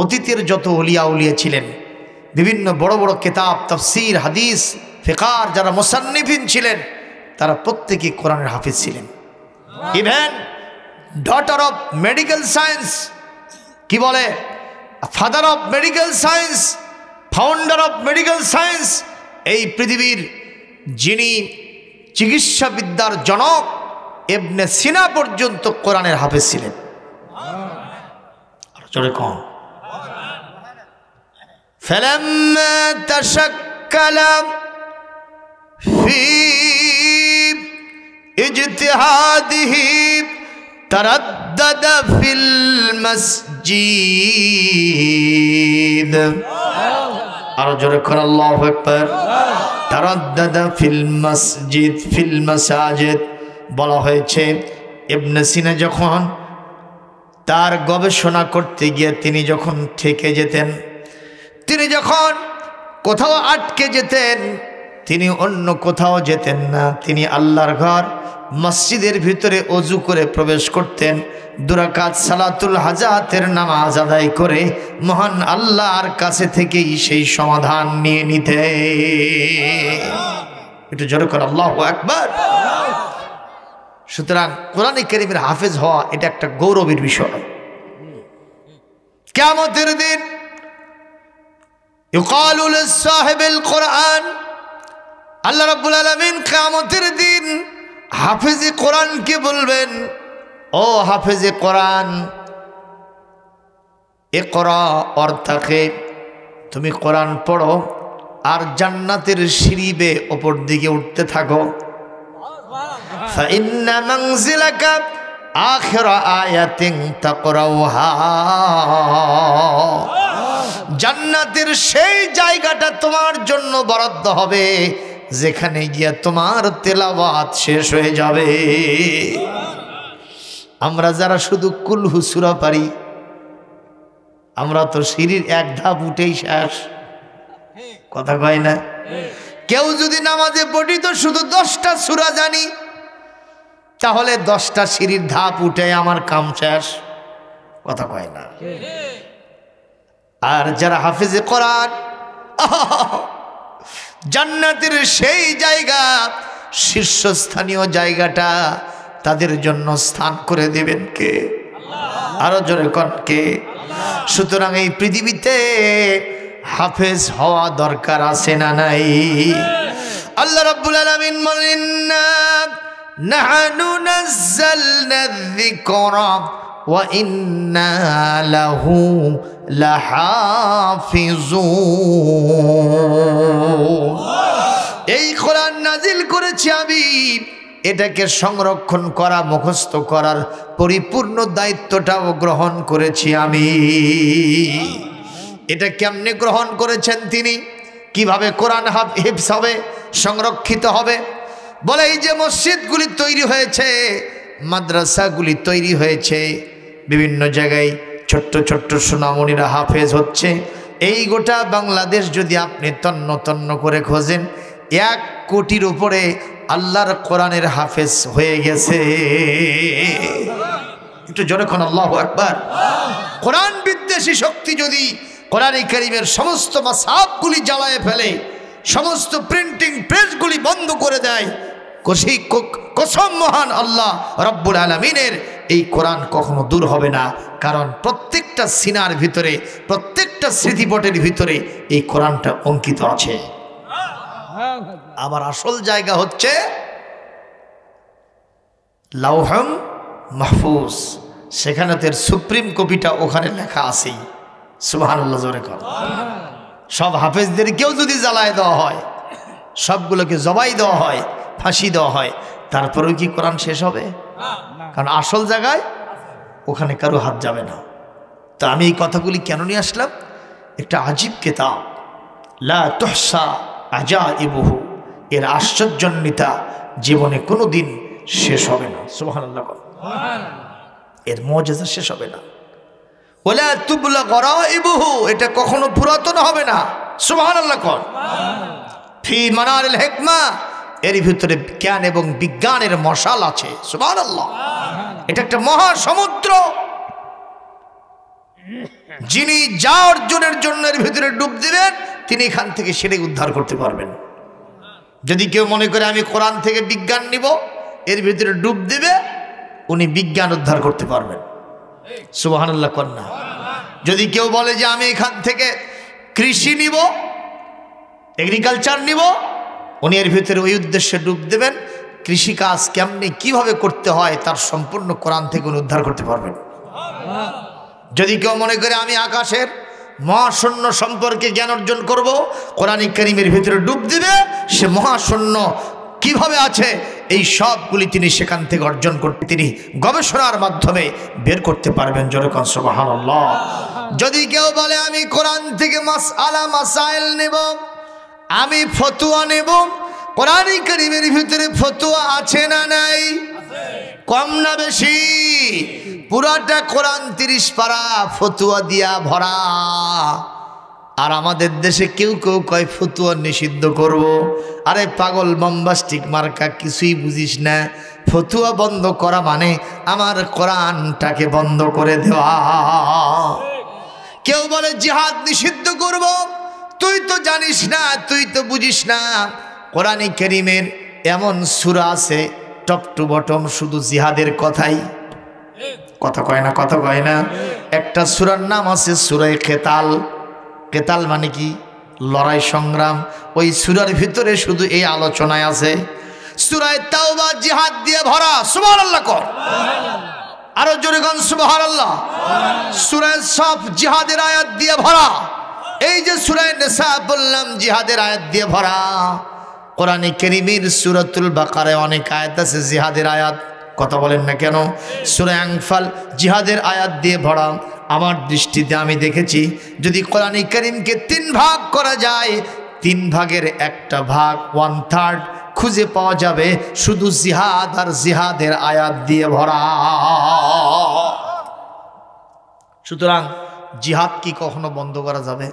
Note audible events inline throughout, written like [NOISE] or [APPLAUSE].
অতীতের যত উলিয়া উলিয়া ছিলেন, বিভিন্ন বড় বড় কেতাব, তফসির, হাদিস ফেকার যারা মোসান্নিফিন ছিলেন, তারা প্রত্যেকে কোরআনের হাফিজ ছিলেন। Even daughter of medical science কি বলে? Father of medical science founder of medical science এই পৃথিবীর যিনি চিকিৎসাবিদ্যার জনক এবনে সিনা পর্যন্ত কোরআনের হাফেজ ছিলেন। আর কম فلما تشكل في اجتهاده تردد في المسجد আরো জোরে কর আল্লাহু আকবার তারাদ্দাদা ফিল মসজিদ ফিল মাসাজিদ বলা হয়েছে ইবনে সিনা যখন তার গবেষণা করতে গিয়ে তিনি যখন থেকে যেতেন তিনি যখন কোথাও আটকে যেতেন, তিনি অন্য কোথাও যেতেন না। তিনি আল্লাহর ঘর, মসজিদের ভিতরে অজু করে প্রবেশ করতেন। দুরাকাত সালাতুল হাজাতের নামাজ আদায় করে মহান আল্লাহর কাছে থেকেই সেই সমাধান নিয়ে নিতে একটু জোরে করে আল্লাহ একবার সুতরাং কোরআন করিমের হাফেজ হওয়া এটা একটা গৌরবের বিষয়। কেমতের দিন ইকালুল সাহেবেল কোরআন আল্লাহ রাব্বুল আলামিন কিয়ামতের দিন হাফেজে কোরআনকে বলবেন? ও হাফেজে কোরআন এ করা অর্থাকে তুমি কোরআন পড়ো আর জান্নাতের সিঁড়ি ওপর দিকে উঠতে থাকো। আখরা আয়াতিং তাকরাউহা। জান্নাতের সেই জায়গাটা তোমার জন্য বরাদ্দ হবে, যেখানে গিয়া তোমার তেলাওয়াত শেষ হয়ে যাবে। আমরা যারা শুধু কুলহুসুরা পারি, আমরা তো সিঁড়ির এক ধাপ উঠেই শেষ। কথা কয় না? কেউ যদি নামাজে পড়ি তো শুধু দশটা সুরা জানি, তাহলে দশটা সিঁড়ির ধাপ উঠে আমার কাম শেষ। কথা কয় না? আর যারা হাফিজে কোরআন, জান্নাতের সেই জায়গা, শীর্ষস্থানীয় জায়গাটা তাদের জন্য স্থান করে দেবেন কে? আরও জোরে কন কে? সুতরাং এই পৃথিবীতে হাফেজ হওয়া দরকার আছে না নাই? আল্লাহ রাব্বুল আলামিন বলেন না নাহানু নাযালনা যিকরা ইন্না লাহু এই কোরআন নাজিল করেছি আমি। এটাকে সংরক্ষণ করা, মুখস্থ করার পরিপূর্ণ দায়িত্বটাও গ্রহণ করেছি আমি। এটা কেমনে গ্রহণ করেছেন তিনি? কীভাবে কোরআন হিপস হবে, সংরক্ষিত হবে? বলে এই যে মসজিদগুলি তৈরি হয়েছে, মাদ্রাসাগুলি তৈরি হয়েছে বিভিন্ন জায়গায় ছোট্ট ছোট্ট সোনামণিরা হাফেজ হচ্ছে। এই গোটা বাংলাদেশ যদি আপনি তন্ন তন্ন করে খোঁজেন, এক কোটির উপরে আল্লাহর কোরআনের হাফেজ হয়ে গেছে। একটু যখন আল্লাহ একবার কোরআন বিদ্বেষী শক্তি যদি কোরআন করিমের সমস্ত মাসাবগুলি জ্বালায় ফেলে, সমস্ত প্রিন্টিং প্রেসগুলি বন্ধ করে দেয় কষি কসম মহান আল্লাহ রব্বুল আলমিনের, এই কোরআন কখনো দূর হবে না। কারণ প্রত্যেকটা সিনার ভিতরে, প্রত্যেকটা স্মৃতিপটের ভিতরে এই কোরআনটা অঙ্কিত আছে। আমার আসল জায়গা হচ্ছে লাউহম মাহফুজ। সেখানে তোর সুপ্রিম কপিটা ওখানে লেখা আছেই। সুবহানাল্লাহ, জোরে কর। সব হাফেজদেরকেও যদি জ্বালায় দেওয়া হয়, সবগুলোকে জবাই দেওয়া হয় ফাঁসি দেওয়া হয়। তারপরেও কি কোরআন শেষ হবে? কারণ আসল জায়গায় ওখানে কারও হাত যাবে না। তো আমি এই কথাগুলি কেন নিয়ে আসলাম? একটা আজীব কেতাব। লা তোহসা আজা ইবহু এর আশ্চর্যান্বিতা জীবনে কোনো দিন শেষ হবে না। সুবাহান এর মজেজা শেষ হবে না। ওলা তুবলা গড়া ইবহু এটা কখনো পুরাতন হবে না। সুবাহান আল্লাহ কর ফি মানার হেকমা। এর ভিতরে জ্ঞান এবং বিজ্ঞানের মশাল আছে সুবাহ আল্লাহ এটা একটা মহা সমুদ্র যিনি যা অর্জনের জন্য এর ভিতরে ডুব দিবেন, তিনি এখান থেকে সেটাই উদ্ধার করতে পারবেন। যদি কেউ মনে করে আমি কোরআন থেকে বিজ্ঞান নিব, এর ভিতরে ডুব দিবে, উনি বিজ্ঞান উদ্ধার করতে পারবেন। সুবাহান্লাহ কন্যা। যদি কেউ বলে যে আমি এখান থেকে কৃষি নিব এগ্রিকালচার নিব উনি এর ভিতরে ওই উদ্দেশ্যে ডুব দেবেন, কৃষিকাজ কেমনি, কীভাবে করতে হয় তার সম্পূর্ণ কোরআন থেকে উনি উদ্ধার করতে পারবেন। যদি কেউ মনে করে আমি আকাশের মহাশূন্য সম্পর্কে জ্ঞান অর্জন করব কোরআনিক করিমের ভিতরে ডুব দিবে, সে মহাশূন্য কীভাবে আছে, এই সবগুলি তিনি সেখান থেকে অর্জন করতে তিনি গবেষণার মাধ্যমে বের করতে পারবেন। সুবহানাল্লাহ। যদি কেউ বলে, আমি কোরআন থেকে মাস আলা মাসাইল নেব আমি ফতুয়া নেব। কোরআনই করিমের ভিতরে ফতুয়া আছে না নাই? কম না বেশি? পুরাটা কোরআন তিরিশ পারা ফতুয়া দিয়া ভরা। আর আমাদের দেশে কেউ কেউ কয়, ফতুয়া নিষিদ্ধ করব। আরে পাগল বম্বাস্টিক মার্কা, কিছুই বুঝিস না। ফতুয়া বন্ধ করা মানে আমার কোরআনটাকে বন্ধ করে দেওয়া। কেউ বলে, জিহাদ নিষিদ্ধ করব। তুই তো জানিস না, তুই তো বুঝিস না। কোরআন করিমের এমন সুরা আছে, টপ টু বটম, শুধু জিহাদের কথাই। কথা কয় না, কথা কয় না। একটা সুরার নাম আছে সুরাই খেতাল কেতাল মানে কি? লড়াই সংগ্রাম। ওই সুরার ভিতরে শুধু এই আলোচনায় আছে, সুরায় তাওবা জিহাদ দিয়ে ভরা, সুবহানাল্লাহ কর। আরও জোরে গান, সুবহানাল্লাহ। সুরায় সব জিহাদের আয়াত দিয়ে ভরা। এই যে সুরায় নেশা বললাম, জিহাদের আয়াত দিয়ে ভরা। কোরআনে কেরিমির সুরাতুল বাকারে অনেক আয়াত আছে, জিহাদের আয়াত। কথা বলেন না কেন? সুরে আংফাল জিহাদের আয়াত দিয়ে ভরা। আমার দৃষ্টিতে আমি দেখেছি, যদি কোরআনী করিমকে তিন ভাগ করা যায়, তিন ভাগের একটা ভাগ ওয়ান থার্ড খুঁজে পাওয়া যাবে শুধু জিহাদ আর জিহাদের আয়াত দিয়ে ভরা। সুতরাং জিহাদ কি কখনো বন্ধ করা যাবে?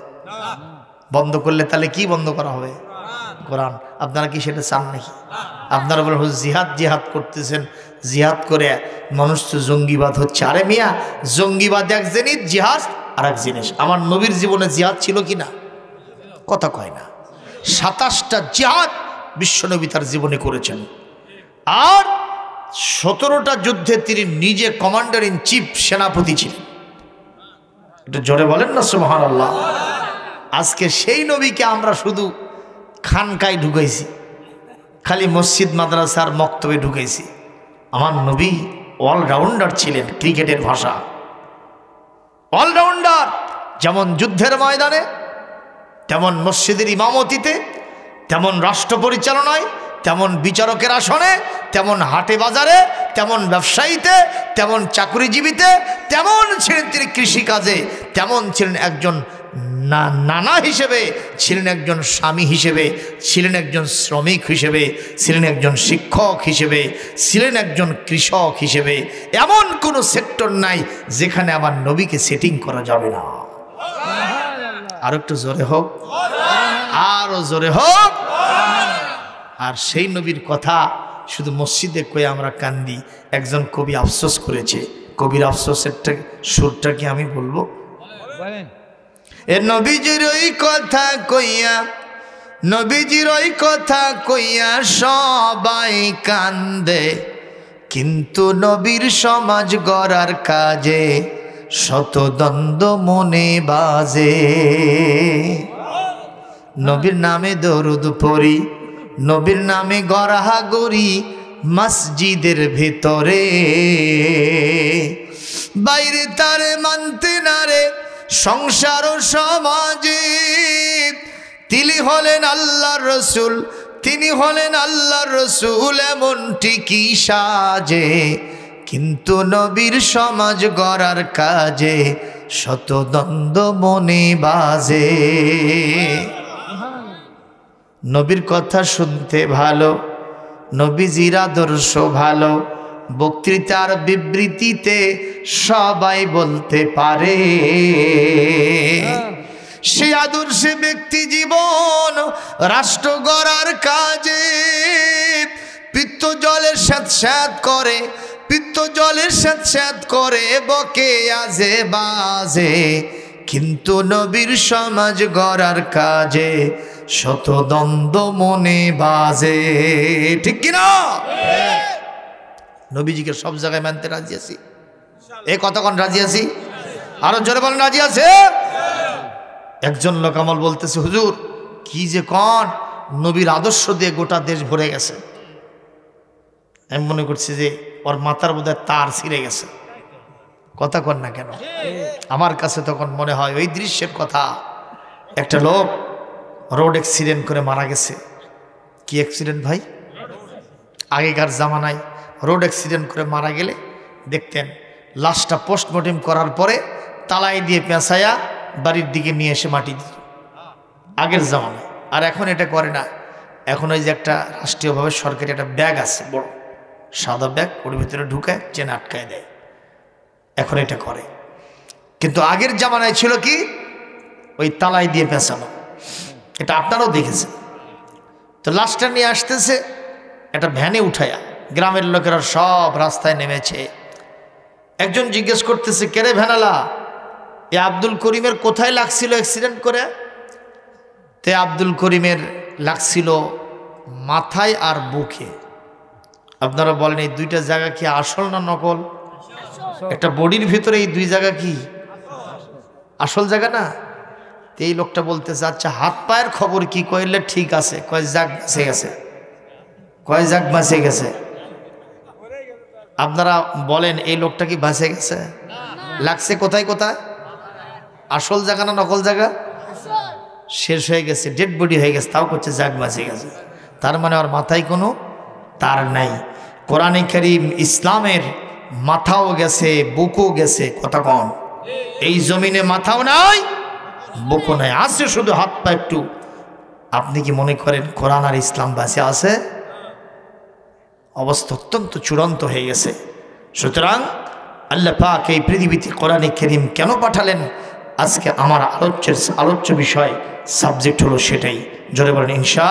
বন্ধ করলে তাহলে কি বন্ধ করা হবে? কোরআন। আপনারা কি সেটা চান নাকি? আপনারা বলেন জিহাদ জিহাদ করতেছেন। জিহাদ করে মানুষ তো জঙ্গিবাদ হচ্ছে। আরে মিয়া, জঙ্গিবাদ এক জিনিস, জিহাদ আর এক জিনিস। আমার নবীর জীবনে জিহাদ ছিল কি না? কথা কয় না। সাতাশটা জিহাদ বিশ্বনবী তার জীবনে করেছেন। আর সতেরোটা যুদ্ধে তিনি নিজে কমান্ডার ইন চিফ সেনাপতি ছিলেন। একটু জোরে বলেন না সুমহান আল্লাহ আজকে সেই নবীকে আমরা শুধু খানকায় ঢুকাইছি। খালি মসজিদ মাদ্রাসার মক্তবে ঢুকাইছি। আমার নবী অলরাউন্ডার ছিলেন ক্রিকেটের ভাষা। অলরাউন্ডার যেমন যুদ্ধের ময়দানে, তেমন মসজিদের ইমামতিতে, তেমন রাষ্ট্র পরিচালনায়, তেমন বিচারকের আসনে, তেমন হাটে বাজারে, তেমন ব্যবসায়ীতে, তেমন চাকরিজীবীতে, তেমন ছিলেন তিনি কৃষিকাজে, তেমন ছিলেন একজন না নানা হিসেবে, ছিলেন একজন স্বামী হিসেবে, ছিলেন একজন শ্রমিক হিসেবে, ছিলেন একজন শিক্ষক হিসেবে, ছিলেন একজন কৃষক হিসেবে, এমন কোনো সেক্টর নাই যেখানে আমার নবীকে সেটিং করা যাবে না। আর একটু জোরে হোক। আরও জোরে হোক। আর সেই নবীর কথা শুধু মসজিদে কয়ে আমরা কান্দি, একজন কবি আফসোস করেছে। কবির আফসোসেরটা, সুরটা কি আমি বলব? এ নবীজির ওই কথা কইয়া, নবীজির ওই কথা কইয়া সবাই কান্দে। কিন্তু নবীর সমাজ গড়ার কাজে শতদ্বন্দ্ব মনে বাজে। নবীর নামে দরুদ পড়ি, নবীর নামে গড়াহা গড়ি মসজিদের ভেতরে। বাইরে তারে মানতে না রে সংসার ও সমাজে। তিনি হলেন আল্লাহর রসুল, তিনি হলেন আল্লাহর রসুল, এমনটি কি সাজে? কিন্তু নবীর সমাজ গড়ার কাজে শতদ্বন্দ্ব মনে বাজে। নবীর কথা শুনতে ভালো, নবীজির আদর্শ ভালো বক্তৃতার বিবৃতিতে সবাই বলতে পারে। সে আদর্শে ব্যক্তি জীবন, রাষ্ট্র গড়ার কাজে পিত্ত জলের স্যাঁত স্যাঁত করে, পিত্ত জলের স্যাঁত স্যাঁত করে বকে আজে বাজে। কিন্তু নবীর সমাজ গড়ার কাজে শত দ্বন্দ্ব মনে বাজে। ঠিক কিনা? নবীজিকে সব জায়গায় মানতে রাজি আছি। এ কতক্ষণ রাজি আছি? আরও জোরে বলেন, রাজি আছে? একজন লোক আমল বলতেছে, হুজুর, কি যে কন, নবীর আদর্শ দিয়ে গোটা দেশ ভরে গেছে। আমি মনে করছি যে ওর মাথার বোধহয় তার ছিঁড়ে গেছে। কথা কন না কেন? আমার কাছে তখন মনে হয় ওই দৃশ্যের কথা। একটা লোক রোড অ্যাক্সিডেন্ট করে মারা গেছে। কি অ্যাক্সিডেন্ট ভাই? আগেকার জামানায় রোড অ্যাক্সিডেন্ট করে মারা গেলে দেখতেন, লাশটা পোস্টমর্টেম করার পরে তালাই দিয়ে পেঁচায়া বাড়ির দিকে নিয়ে এসে মাটি দিত। আগের জামানায়। আর এখন এটা করে না। এখন ওই যে একটা রাষ্ট্রীয়ভাবে সরকারি একটা ব্যাগ আছে, বড়। সাদা ব্যাগ, ওর ভিতরে ঢুকায় চেন আটকায় দেয়। এখন এটা করে। কিন্তু আগের জামানায় ছিল কি? ওই তালাই দিয়ে পেঁচানো। এটা আপনারাও দেখেছেন। তো লাশটা নিয়ে আসতেছে, একটা ভ্যানে উঠায়া গ্রামের লোকেরা সব রাস্তায় নেমেছে। একজন জিজ্ঞেস করতেছে কেরে ভেনালা? এ আব্দুল করিমের কোথায় লাগছিল অ্যাক্সিডেন্ট করে? তে আব্দুল করিমের লাগছিল মাথায় আর বুকে। আপনারা বলেন, এই দুইটা জায়গা কি আসল না নকল? একটা বডির ভিতরে এই দুই জায়গা কি? আসল জায়গা না? তো এই লোকটা বলতেছে আচ্ছা হাত পায়ের খবর কি? কইলে, ঠিক আছে। কয়, জাগ বাঁচে গেছে। কয়, জাগ বাঁচে গেছে। আপনারা বলেন, এই লোকটা কি বাঁচে গেছে? লাগছে কোথায় কোথায়? আসল জায়গা না নকল জায়গা? শেষ হয়ে গেছে ডেড বডি হয়ে গেছে, তাও করছে জাগ বাঁচে গেছে। তার মানে ওর মাথায় কোনো তার নাই। কোরআনে করিম ইসলামের মাথাও গেছে, বুকও গেছে, কথা কন। এই জমিনে মাথাও নাই, বুকও নাই। আছে শুধু হাত পা একটু। আপনি কি মনে করেন, কোরআন আর ইসলাম বাঁচে আছে? অবস্থা অত্যন্ত চূড়ান্ত হয়ে গেছে। সুতরাং আল্লাহ পাক এই পৃথিবীতে কোরআনে করিম কেন পাঠালেন? আজকে আমার আলোচ্যের, আলোচ্য বিষয়, সাবজেক্ট হলো সেটাই। জোরে বলেন ইনশা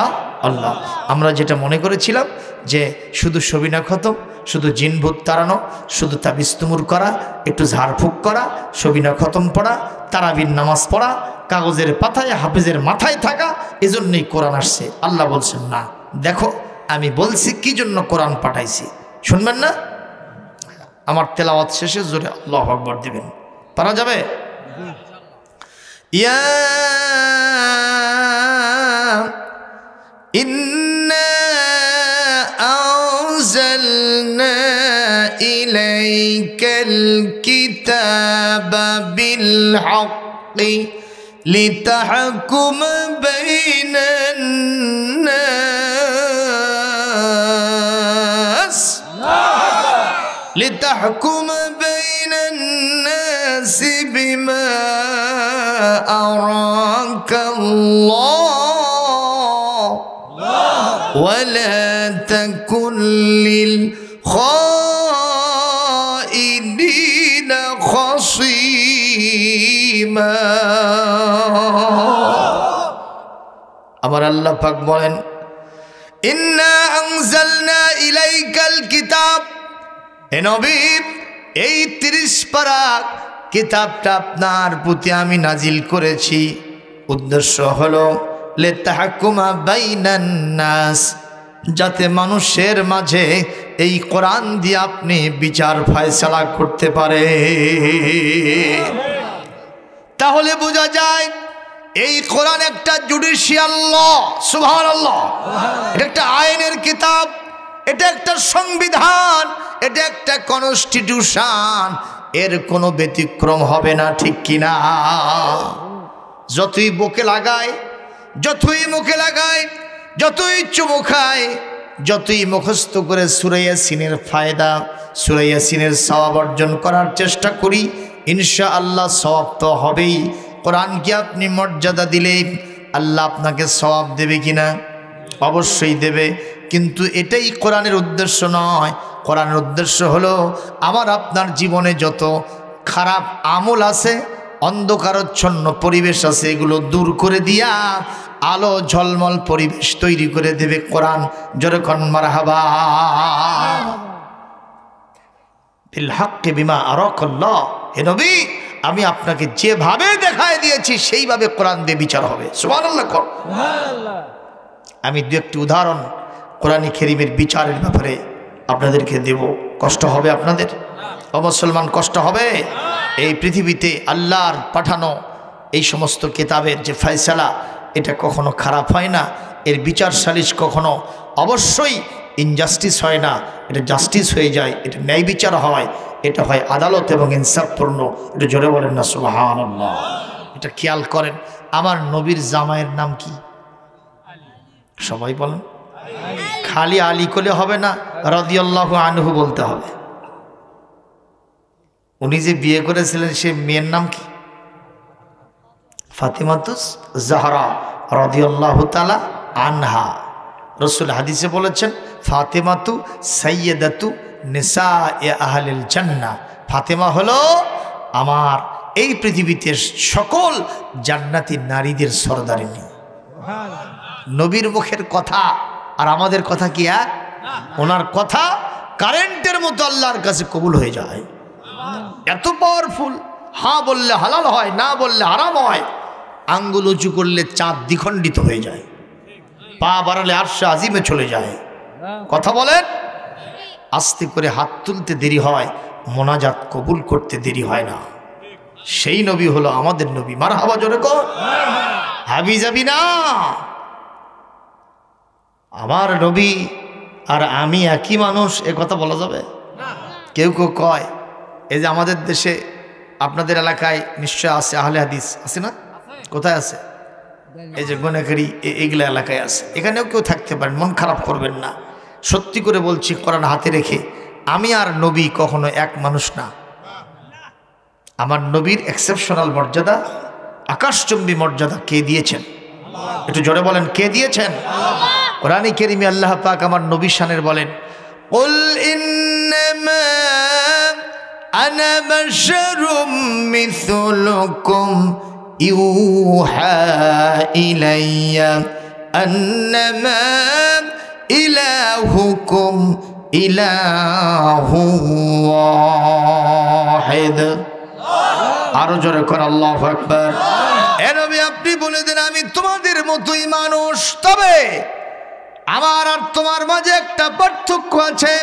আল্লাহ আমরা যেটা মনে করেছিলাম যে শুধু সবিনা খতম, শুধু জিনভূত তাড়ানো, শুধু তাবিস্তুমুর করা, একটু ঝাড়ফুঁক করা সবিনা খতম পড়া, তারাবির নামাজ পড়া, কাগজের পাতায়, হাফেজের মাথায় থাকা, এজন্যই কোরআন আসছে। আল্লাহ বলছেন, না, দেখো আমি বলছি কি জন্য কোরআন পাঠাইছি শুনবেন না আমার তেলাওয়াত শেষে জোরে আল্লাহ আকবর দিবেন পারা যাবে ইয়া إنا أنزلنا إليك الكتاب بالحق لتحكم بين الناس لتحكم بين الناس بما أراك الله ولا تكن للخائنين خصيما আমার আল্লাহ পাক বলেন ইন্না আনজালনা ইলাইকাল কিতাব এ নবী, এই তিরিশ পারা কিতাবটা আপনার প্রতি আমি নাজিল করেছি। উদ্দেশ্য হলো, লে তাহাকুমা বাইনান্নাস যাতে মানুষের মাঝে এই কোরআন দিয়ে আপনি বিচার ফয়সালা করতে পারে। তাহলে বোঝা যায়, এই কোরআন একটা জুডিশিয়াল ল সুভান এটা একটা আইনের কিতাব, এটা একটা সংবিধান। এটা একটা কনস্টিটিউশন এর কোনো ব্যতিক্রম হবে না, ঠিক কিনা? যতই বুকে লাগায়, যতই মুখে লাগায়, যতই চুমু খায়, যতই মুখস্থ করে সুরাইয়া সিনের ফায়দা সুরাইয়া সিনের সওয়াব অর্জন করার চেষ্টা করি ইনশা আল্লাহ তো হবেই। কোরআনকে আপনি মর্যাদা দিলে আল্লাহ আপনাকে সওয়াব দেবে কিনা? অবশ্যই দেবে। কিন্তু এটাই কোরআনের উদ্দেশ্য নয়। কোরআনের উদ্দেশ্য হলো আমার আপনার জীবনে যত খারাপ আমল আছে অন্ধকারচ্ছন্ন পরিবেশ আছে এগুলো দূর করে দিয়া আলো ঝলমল পরিবেশ তৈরি করে দেবে কোরআন। যেরকম মারহাবা। বিল হাক্কে বিমা আরকল্লাহ। হে নবী আমি আপনাকে যেভাবে দেখায় দিয়েছি সেইভাবে কোরআন দিয়ে বিচার হবে। সুবহানাল্লাহ কর। আমি দু একটি উদাহরণ কোরআনী খেরিমের বিচারের ব্যাপারে আপনাদেরকে দেব। কষ্ট হবে আপনাদের? ও মুসলমান, কষ্ট হবে? এই পৃথিবীতে আল্লাহর পাঠানো এই সমস্ত কেতাবের যে ফয়সালা, এটা কখনো খারাপ হয় না। এর বিচার সালিশ কখনো অবশ্যই ইনজাস্টিস হয় না। এটা জাস্টিস হয়ে যায়, এটা ন্যায় বিচার হয়। এটা হয় আদালত এবং ইনসাফপূর্ণ। এটা জোরে বলেন না সুবাহান এটা খেয়াল করেন, আমার নবীর জামাইয়ের নাম কি? সবাই বলেন। খালি আলী করলে হবে না? রদিয়াল্লাহ আনহু বলতে হবে। উনি যে বিয়ে করেছিলেন সে মেয়ের নাম কি? ফাতিমাতুস জাহরা রদিয়াল্লাহ তালা আনহা। রসুল হাদিসে বলেছেন ফাতেমাতু সৈয়দাতু নিসা এ আহলিল জান্না ফাতেমা হলো আমার এই পৃথিবীতে সকল জান্নাতি নারীদের সরদারিনী। নবীর মুখের কথা আর আমাদের কথা কি এক? ওনার কথা কারেন্টের মতো আল্লাহর কাছে কবুল হয়ে যায়। এত পাওয়ারফুল হা বললে হালাল হয়, না বললে হারাম হয়। আঙ্গুল উঁচু করলে চাঁদ দ্বিখণ্ডিত হয়ে যায়। পা বাড়ালে আরশে আজিমে চলে যায়। কথা বলেন? আস্তে করে হাত তুলতে দেরি হয়, মোনাজাত কবুল করতে দেরি হয় না। সেই নবী হলো আমাদের নবী। মার হাবা জোরে হাবি যাবি না। আমার নবী আর আমি একই মানুষ, এ কথা বলা যাবে? কেউ কেউ কয়, এই যে আমাদের দেশে, আপনাদের এলাকায় নিশ্চয় আছে আহলে হাদিস, আছে না? কোথায় আছে? এই যে গোনাকারি এগুলো এলাকায় আছে। এখানেও কেউ থাকতে পারেন, মন খারাপ করবেন না। সত্যি করে বলছি, কোরআন হাতে রেখে, আমি আর নবী কখনো এক মানুষ না। আমার নবীর এক্সেপশনাল মর্যাদা, আকাশচম্বী মর্যাদা কে দিয়েছেন? একটু জোরে বলেন, কে দিয়েছেন? কোরআনী কেরিমি আল্লাহ পাক আমার নবী শানের বলেন قل إنما أنا بشر مثلكم يوحى إلي أنما إلهكم إله واحد আরো জোরে কর আল্লাহ আকবার এনবি আপনি বলে দেন আমি তোমাদের মতোই মানুষ তবে আমার আর তোমার মাঝে একটা পার্থক্য আছে।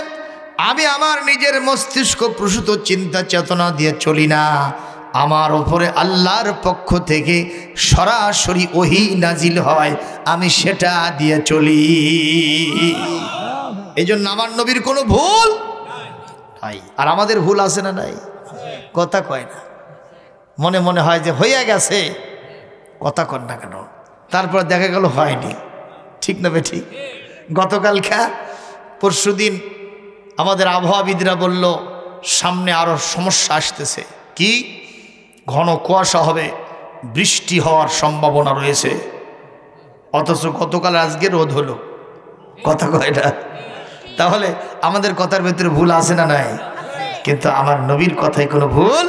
আমি আমার নিজের মস্তিষ্ক প্রসূত চিন্তা চেতনা দিয়ে চলি না। আমার ওপরে আল্লাহর পক্ষ থেকে সরাসরি ওহি নাজিল হয়। আমি সেটা দিয়ে চলি। এই জন্য আমার নবীর কোনো ভুল নাই। আর আমাদের ভুল আছে না নাই? কথা কয় না। মনে মনে হয় যে হইয়া গেছে। কথা কর না কেন। তারপর দেখা গেল হয়নি। ঠিক না ঠিক গতকাল খা পরশু দিন আমাদের আবহাওয়াবিদরা বলল, সামনে আরও সমস্যা আসতেছে। কি? ঘন কুয়াশা হবে, বৃষ্টি হওয়ার সম্ভাবনা রয়েছে। অথচ গতকাল আজকে রোদ হলো। কথা কয়টা তাহলে আমাদের কথার ভেতরে ভুল আছে না নাই? কিন্তু আমার নবীর কথায় কোনো ভুল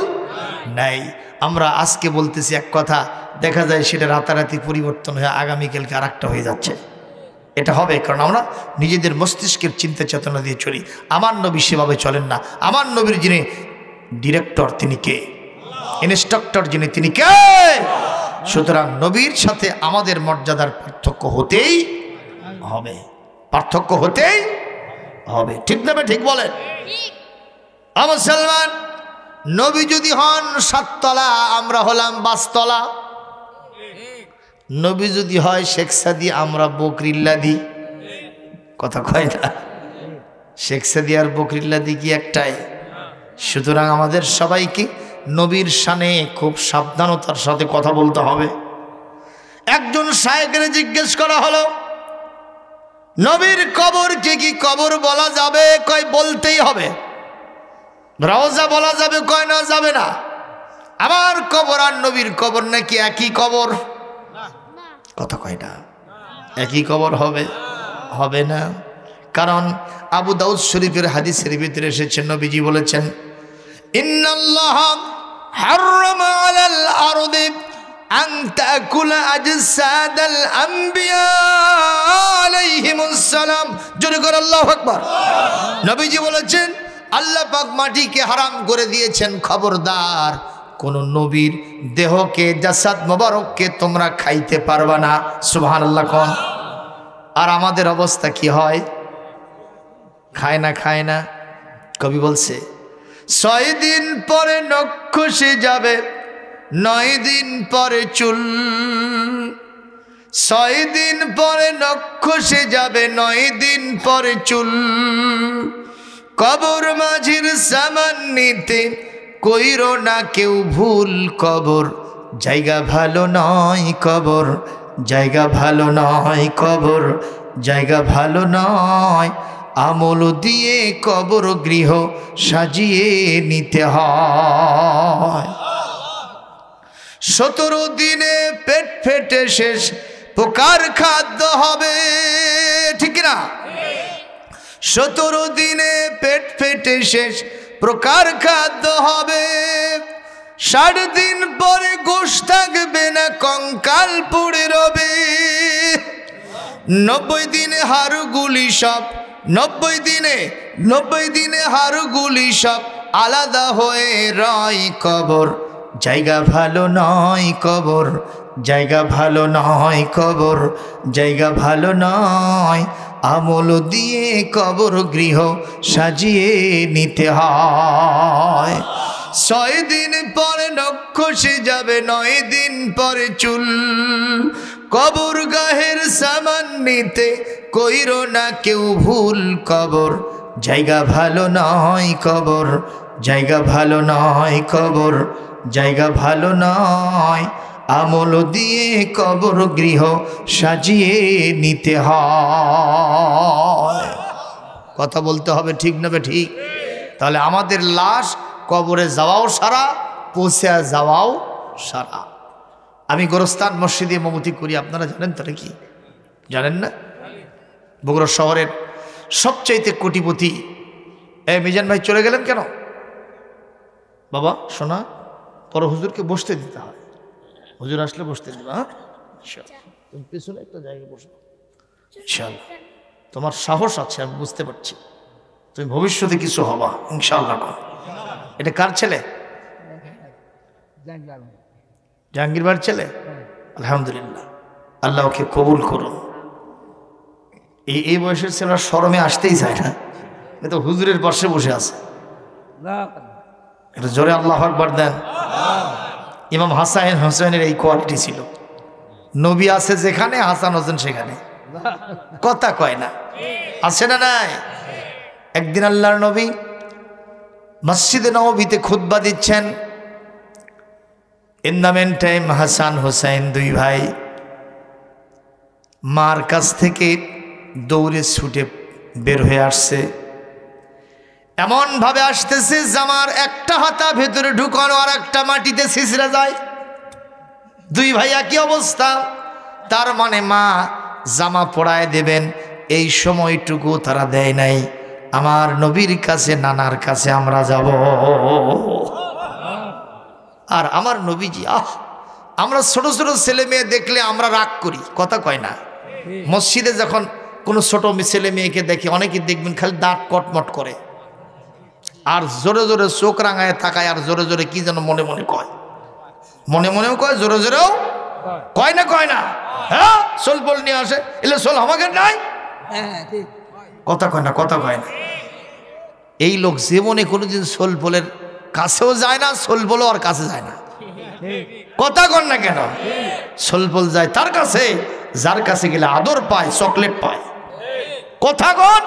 নাই। আমরা আজকে বলতেছি এক কথা, দেখা যায় সেটা রাতারাতি পরিবর্তন হয়ে আগামীকালকে আর হয়ে যাচ্ছে। এটা হবে, কারণ আমরা নিজেদের মস্তিষ্কের চিন্তা চেতনা দিয়ে চলি। আমার নবী সেভাবে চলেন না। আমার নবীর যিনি ডিরেক্টর তিনি কে? ইনস্ট্রাক্টর যিনি, তিনি কে? সুতরাং নবীর সাথে আমাদের মর্যাদার পার্থক্য হতেই হবে। পার্থক্য হতেই হবে। ঠিক না ঠিক বলেন? আমার সালমান, নবী যদি হন সাততলা, আমরা হলাম বাসতলা নবী যদি হয় শেখ সাদি, আমরা বকরিল্লাদি। কথা কয় না। শেখ সাদি আর বকরিল্লাদি কি একটাই? সুতরাং আমাদের সবাইকে নবীর সানে খুব সাবধানতার সাথে কথা বলতে হবে। একজন সাহেবের জিজ্ঞেস করা হলো, নবীর কবর কে কি কবর বলা যাবে? কয়, বলতেই হবে। রওজা বলা যাবে, কয়, না, যাবে না। আমার কবর আর নবীর কবর নাকি একই কবর? কথা কয় না। একই কবর হবে হবে না। কারণ আবু দাউদ শরীফের হাদিসের ভিতরে এসেছেন নবীজি বলেছেন, ইন্নাল্লাহ নবীজি বলেছেন, আল্লাহ পাক মাটিকে হারাম করে দিয়েছেন, খবরদার। কোন নবীর দেহকে, জাসাদ মোবারককে তোমরা খাইতে পারবা না। সুবহান আল্লাহ কন। আর আমাদের অবস্থা কি হয়? খায় না খায় না। কবি বলছে, ছয় দিন পরে নক্ষসে যাবে, নয় দিন পরে চুল। ছয় দিন পরে নক্ষসে যাবে, নয় দিন পরে চুল। কবর মাঝির সামান নিতে কইর না কেউ ভুল কবর। জায়গা ভালো নয় কবর, জায়গা ভালো নয় কবর, জায়গা ভালো নয়। আমল দিয়ে কবর গৃহ সাজিয়ে নিতে হয়। সতেরো দিনে পেট ফেটে শেষ, পোকার খাদ্য হবে, ঠিক না সতেরো দিনে পেট ফেটে শেষ প্রকার খাদ্য হবে। ষাট দিন পরে গোশ থাকবে না, কঙ্কাল পুড়ে রবে। নব্বই দিনে হাড়ুগুলি সব, নব্বই দিনে নব্বই দিনে হাড়ুগুলি সব আলাদা হয়ে রয় কবর। জায়গা ভালো নয় কবর, জায়গা ভালো নয় কবর, জায়গা ভালো নয় আমল দিয়ে কবর গৃহ সাজিয়ে নিতে হয়। ছয় দিন পরে নক্ষসে যাবে, নয় দিন পরে চুল। কবর গাহের সামান নিতে কইর না কেউ ভুল কবর। জায়গা ভালো নয় কবর, জায়গা ভালো নয় কবর, জায়গা ভালো নয় আমল দিয়ে কবর গৃহ সাজিয়ে নিতে হয়। কথা বলতে হবে ঠিক নেবে ঠিক? তাহলে আমাদের লাশ কবরে যাওয়াও সারা, পৌঁছে যাওয়াও সারা। আমি গোরস্তান মসজিদে মমতি করি, আপনারা জানেন তো কি? জানেন না? বগুড়া শহরের সবচাইতে কোটিপতি। এ মিজান ভাই চলে গেলেন কেন? বাবা, শোনা পর হুজুরকে বসতে দিতে হয়। হুজুর আসলে বসতে দিবা হ্যাঁ? তুমি পেছনে একটা জায়গায় বসো। চল তোমার সাহস আছে আমি বুঝতে পারছি। তুমি ভবিষ্যতে কিছু হবা ইনশাল্লাহ এটা কার ছেলে? জাহাঙ্গীর ভাইয়ের ছেলে? আলহামদুলিল্লাহ। আল্লাহ ওকে কবুল করুন। এই এই বয়সের ছেলেরা সরমে আসতেই চায় না। এ তো হুজুরের পাশে বসে আছে। এটা জোরে আল্লাহ আকবার দেন। ইমাম হাসান হোসেনের এই কোয়ালিটি ছিল। নবী আছে যেখানে, হাসান হোসেন সেখানে। কথা কয় না। আছে না নাই? একদিন আল্লাহর নবী মসজিদে নবীতে খুদ্া দিচ্ছেন। ইন দ্য মেন টাইম হাসান হোসেন দুই ভাই। মার কাছ থেকে দৌড়ে ছুটে বের হয়ে আসছে। এমনভাবে আসতেছে জামার একটা হাতা, ভেতরে ঢুকানো আর একটা মাটিতে ছিঁচড়ে যায়। দুই ভাই একই অবস্থা? তার মানে মা জামা পড়ায় দেবেন, এই সময়টুকু তারা দেয় নাই। আমার নবীর কাছে, নানার কাছে আমরা যাব। আর আমার নবীজি, আহ! আমরা ছোট ছোট ছেলে মেয়ে দেখলে আমরা রাগ করি, কথা কয় না। মসজিদে যখন কোনো ছোট ছেলে মেয়েকে দেখি অনেকে দেখবেন খালি দাঁত কটমট করে। আর জোরে জোরে চোখ রাঙায় তাকায় আর জোরে জোরে কি যেন মনে মনে কয়? মনে মনেও কয়, জোরে জোরেও কয় না কয় না? হ্যাঁ? সোল বল নিয়ে আসে। এলে সোল আমাকে নাই? কথা কয় না, কথা কয় না। এই লোক জীবনে কোনোদিন সোল বলের কাছেও যায় না, সোল বলো আর কাছে যায় না। কথা কন না কেন? সোল বল যায় তার কাছে, যার কাছে গেলে আদর পায়, চকলেট পায়। কথা কন?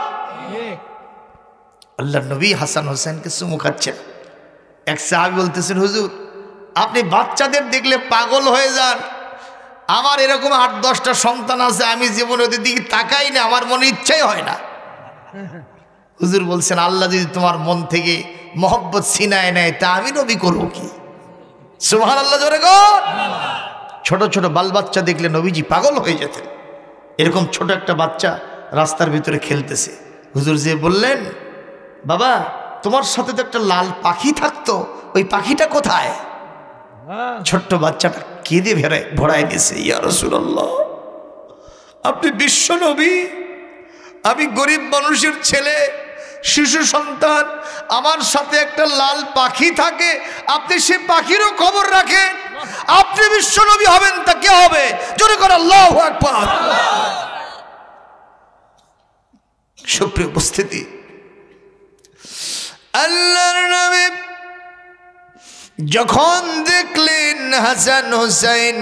আল্লাহ নবী হাসান হোসেনকে চুমু খাচ্ছেন। এক সাহাবি বলতেছেন, হুজুর, আপনি বাচ্চাদের দেখলে পাগল হয়ে যান। আমার এরকম আট, দশটা সন্তান আছে, আমি জীবনে ওদের দিকে তাকাই না, আমার মনে ইচ্ছাই হয় না। হুজুর বলছেন, আল্লাহ যদি তোমার মন থেকে মহব্বত সিনায় নেয়, তা আমি নবী করব কি? সুহান আল্লাহ জোরে গো ছোট ছোট বাল বাচ্চা দেখলে নবীজি পাগল হয়ে যেতেন। এরকম ছোট একটা বাচ্চা রাস্তার ভিতরে খেলতেছে। হুজুর যে বললেন বাবা তোমার সাথে তো একটা লাল পাখি থাকতো। ওই পাখিটা কোথায়? ছোট্ট বাচ্চাটা কেঁদে ভেড়ায় ভরাই দিয়েছে ইয়া রসুল্লাহ আপনি বিশ্ব নবী। আমি গরিব মানুষের ছেলে শিশু সন্তান আমার সাথে একটা লাল পাখি থাকে আপনি সে পাখিরও খবর রাখেন। আপনি বিশ্বনবী হবেন তা কে হবে? জোরে করে আল্লাহ। সুপ্রিয় উপস্থিতি আল্লাহর নামে। যখন দেখলেন হাসান হোসাইন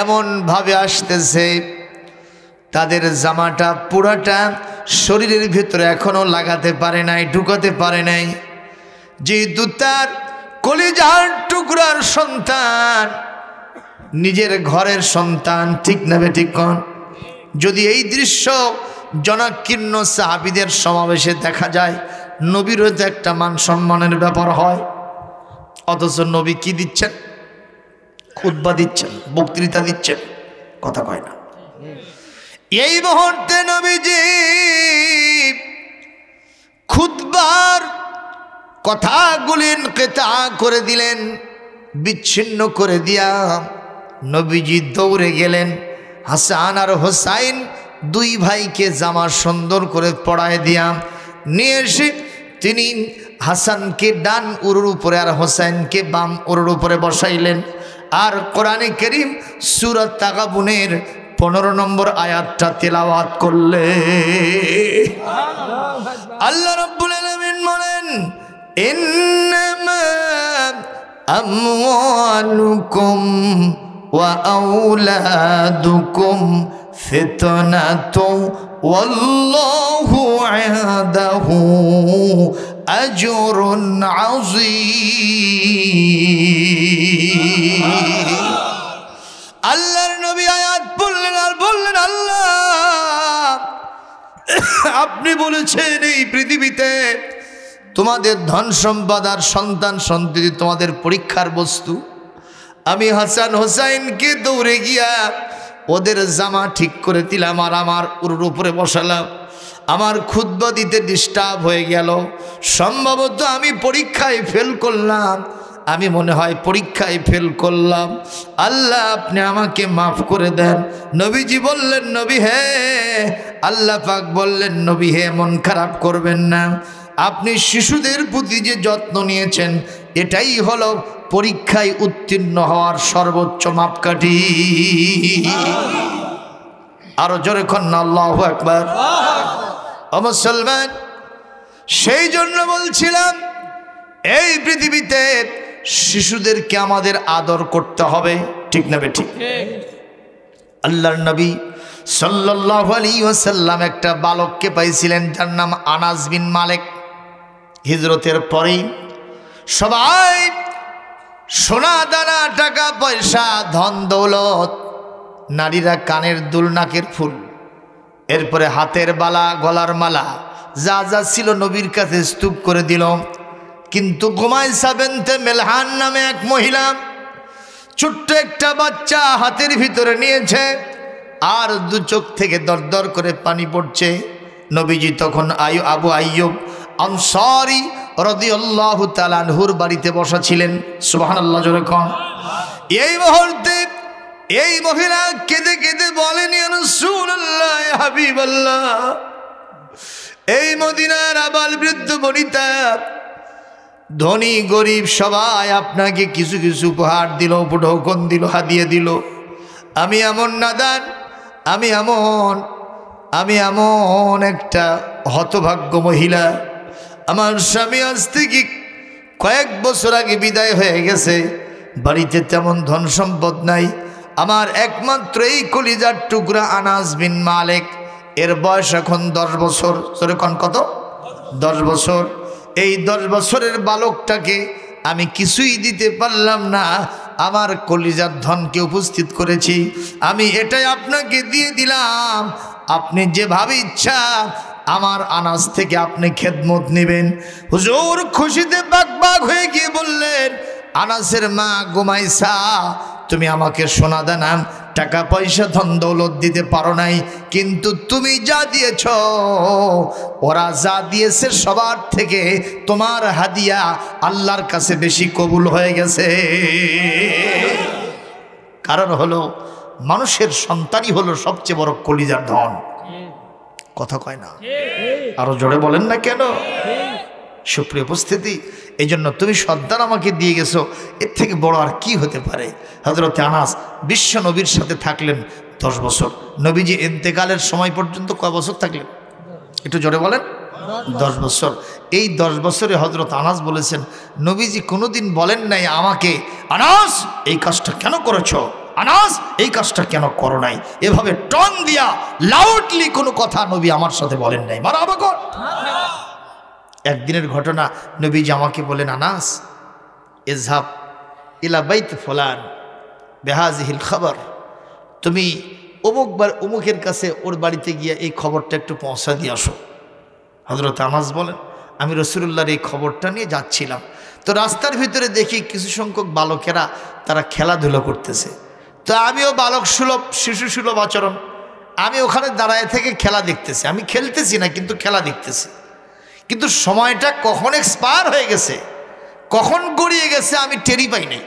এমন ভাবে আসতেছে, তাদের জামাটা পুরাটা শরীরের ভিতরে এখনও লাগাতে পারে নাই, ঢুকাতে পারে নাই। যেহেতু তার কলিজার টুকরার সন্তান, নিজের ঘরের সন্তান, ঠিক না ঠিক কন? যদি এই দৃশ্য জনাকীর্ণ সাহাবিদের সমাবেশে দেখা যায় নবীরও তো একটা মান সম্মানের ব্যাপার হয়। অথচ নবী কি দিচ্ছেন? খুদ্া দিচ্ছেন, বক্তৃতা দিচ্ছেন, কথা কয় না। এই মুহূর্তে নবীজি খুদ্বার কথাগুলি কেতা করে দিলেন, বিচ্ছিন্ন করে দিয়া নবীজি দৌড়ে গেলেন। হাসান আর হোসাইন দুই ভাইকে জামা সুন্দর করে পড়ায় দিয়া নিয়ে এসে তিনি হাসানকে ডান উরুর উপরে আর হোসাইনকে বাম উরুর উপরে বসাইলেন। আর কোরআনে করিম সুরত তাকাবুনের পনেরো নম্বর আয়াতটা তেলাওয়াত করলে আল্লাহ রব্বুল আলমিন বলেন আমওয়ালুকুম ওয়া আউলাদুকুম ফিতনাতু ওয়াল্লাহু ইনদাহু আজরুন আযীম। আল্লাহর নবী আয়াত বললেন, আর বললেন আল্লাহ, আপনি বলেছেন এই পৃথিবীতে তোমাদের ধন সম্পদ আর সন্তান সন্ততি তোমাদের পরীক্ষার বস্তু। আমি হাসান হোসাইনকে দৌড়ে গিয়া ওদের জামা ঠিক করে দিলাম আর আমার উরুর উপরে বসালাম। আমার ক্ষুদ্র দিতে ডিস্টার্ব হয়ে গেল। সম্ভবত আমি পরীক্ষায় ফেল করলাম। আমি মনে হয় পরীক্ষায় ফেল করলাম। আল্লাহ আপনি আমাকে মাফ করে দেন। নবীজি বললেন, নবী হে, আল্লাহ পাক বললেন, নবী হে, মন খারাপ করবেন না। আপনি শিশুদের প্রতি যে যত্ন নিয়েছেন, এটাই হলো পরীক্ষায় উত্তীর্ণ হওয়ার সর্বোচ্চ মাপকাঠি। আরও জোরে কন্যা আল্লাহ একবার মুসলমান, সেই জন্য বলছিলাম, এই পৃথিবীতে শিশুদেরকে আমাদের আদর করতে হবে। ঠিক না ঠিক আল্লাহর নবী সাল্লাহ আলী ওসাল্লাম একটা বালককে পাইছিলেন, যার নাম আনাস বিন মালেক। হিজরতের পরেই সবাই সোনা দানা, টাকা পয়সা, ধন দৌলত, নারীরা কানের দুল, নাকের ফুল, এরপরে হাতের বালা, গলার মালা, যা যা ছিল নবীর কাছে স্তূপ করে দিল। কিন্তু গোমাই সাবেনতে মেলহান নামে এক মহিলা ছোট্ট একটা বাচ্চা হাতের ভিতরে নিয়েছে, আর দু চোখ থেকে দরদর করে পানি পড়ছে। নবীজি তখন আয়ু, আবু আইয়ুব আনসারি রদিয়াল্লাহ তালানহুর বাড়িতে বসা ছিলেন সুবাহান আল্লাহ জোরে কন। এই মুহূর্তে এই মহিলা কেঁদে কেঁদে বলেন হাবিব এই মদিনার আবাল বৃদ্ধ বনিতা, ধনী, গরিব সবাই আপনাকে কিছু কিছু উপহার দিল ঢোকন দিল, হাদিয়ে দিল। আমি এমন নাদান আমি এমন আমি এমন একটা হতভাগ্য মহিলা আমার স্বামী আজ থেকে কয়েক বছর আগে বিদায় হয়ে গেছে। বাড়িতে তেমন ধন সম্পদ নাই। আমার একমাত্র এই কলিজার টুকরা আনাজ বিন মালেক। এর বয়স এখন দশ বছর। এখন কত? দশ বছর। এই দশ বছরের বালকটাকে আমি কিছুই দিতে পারলাম না। আমার কলিজার ধনকে উপস্থিত করেছি। আমি এটাই আপনাকে দিয়ে দিলাম। আপনি যেভাবে ইচ্ছা আমার আনাজ থেকে আপনি খেদমত নেবেন। হুজুর খুশিতে বাগ বাগ হয়ে গিয়ে বললেন, আনাসের মা গোমাইসা তুমি আমাকে সোনা দানাম, টাকা পয়সা, ধন দৌলত দিতে পারো নাই, কিন্তু তুমি যা দিয়েছ, ওরা যা দিয়েছে সবার থেকে তোমার হাদিয়া আল্লাহর কাছে বেশি কবুল হয়ে গেছে। কারণ হলো, মানুষের সন্তানই হলো সবচেয়ে বড় কলিজার ধন। কথা কয় না। আরও জোরে বলেন না কেন? সুপ্রিয় উপস্থিতি এই জন্য তুমি সর্দার আমাকে দিয়ে গেছো। এর থেকে বড় আর কি হতে পারে? হজরত আনাস বিশ্ব নবীর সাথে থাকলেন দশ বছর। নবীজি এন্তেকালের সময় পর্যন্ত কয় বছর থাকলেন? একটু জোরে বলেন। দশ বছর। এই দশ বছরে হজরত আনাস বলেছেন নবীজি কোনোদিন বলেন নাই আমাকে আনাস এই কাজটা কেন করেছ? আনাস, এই কাজটা কেন করো নাই? এভাবে টন দিয়া লাউডলি কোনো কথা নবী আমার সাথে বলেন নাই। মারা আবাকর একদিনের ঘটনা নবীজি আমাকে বলেন, আনাস, এজহাব ইলা বাইত ফলান, বেহাজহিল খবর। তুমি অমুক বার অমুকের কাছে ওর বাড়িতে গিয়ে এই খবরটা একটু পৌঁছা দিয়ে আসো। হজরত আনাস বলেন, আমি রসুল্লাহর এই খবরটা নিয়ে যাচ্ছিলাম। তো রাস্তার ভিতরে দেখি কিছু সংখ্যক বালকেরা তারা খেলাধুলো করতেছে। তো আমিও বালক সুলভ, শিশু সুলভ আচরণ। আমি ওখানে দাঁড়ায় থেকে খেলা দেখতেছি। আমি খেলতেছি না, কিন্তু খেলা দেখতেছি। কিন্তু সময়টা কখন এক্সপায়ার হয়ে গেছে, কখন গড়িয়ে গেছে আমি টেরি পাই নাই।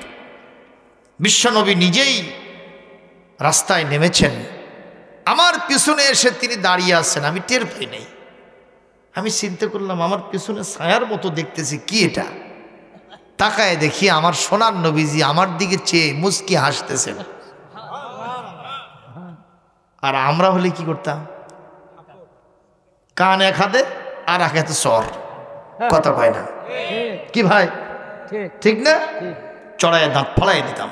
বিশ্বনবী নিজেই রাস্তায় নেমেছেন। আমার পিছনে এসে তিনি দাঁড়িয়ে আছেন, আমি টের পাই নাই। আমি চিন্তা করলাম, আমার পিছনে ছায়ার মতো দেখতেছি, কি এটা? তাকায় দেখি আমার সোনার নবীজি আমার দিকে চেয়ে মুস্কি হাসতেছেন। আর আমরা হলে কি করতাম? কান এক হাতে আর এক হাতে সর কথা কয় না। কি ভাই? ঠিক। না? চড়ায় দাঁত ফলাই দিতাম।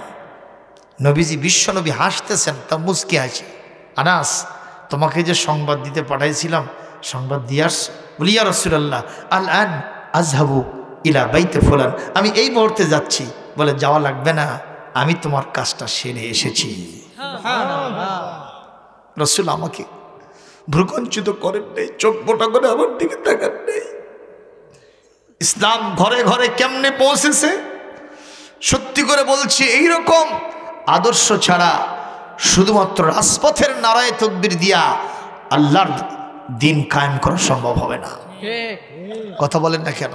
নবীজি বিশ্ব নবী হাসতেছেন তা মুস্কি হাসি। আনাস তোমাকে যে সংবাদ দিতে পাঠাইছিলাম সংবাদ দিয়ে আস বলিয়া রসুল্লাহ আল আন আজহাবু ইলা বাইতে ফোলান। আমি এই মুহূর্তে যাচ্ছি। বলে যাওয়া লাগবে না। আমি তোমার কাজটা সেরে এসেছি। রসুল আমাকে ভ্রুকঞ্চিত করেন নেই, চোখ মোটা করে আমার দিকে তাকান নেই। ইসলাম ঘরে ঘরে কেমনে পৌঁছেছে? সত্যি করে বলছি এই রকম আদর্শ ছাড়া শুধুমাত্র রাজপথের নারায় তকবির দিয়া আল্লাহর দিন কায়েম করা সম্ভব হবে না। কথা বলেন না কেন?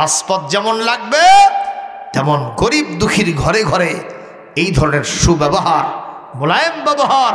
রাজপথ যেমন লাগবে, তেমন গরিব দুঃখীর ঘরে ঘরে এই ধরনের সুব্যবহার, মোলায়েম ব্যবহার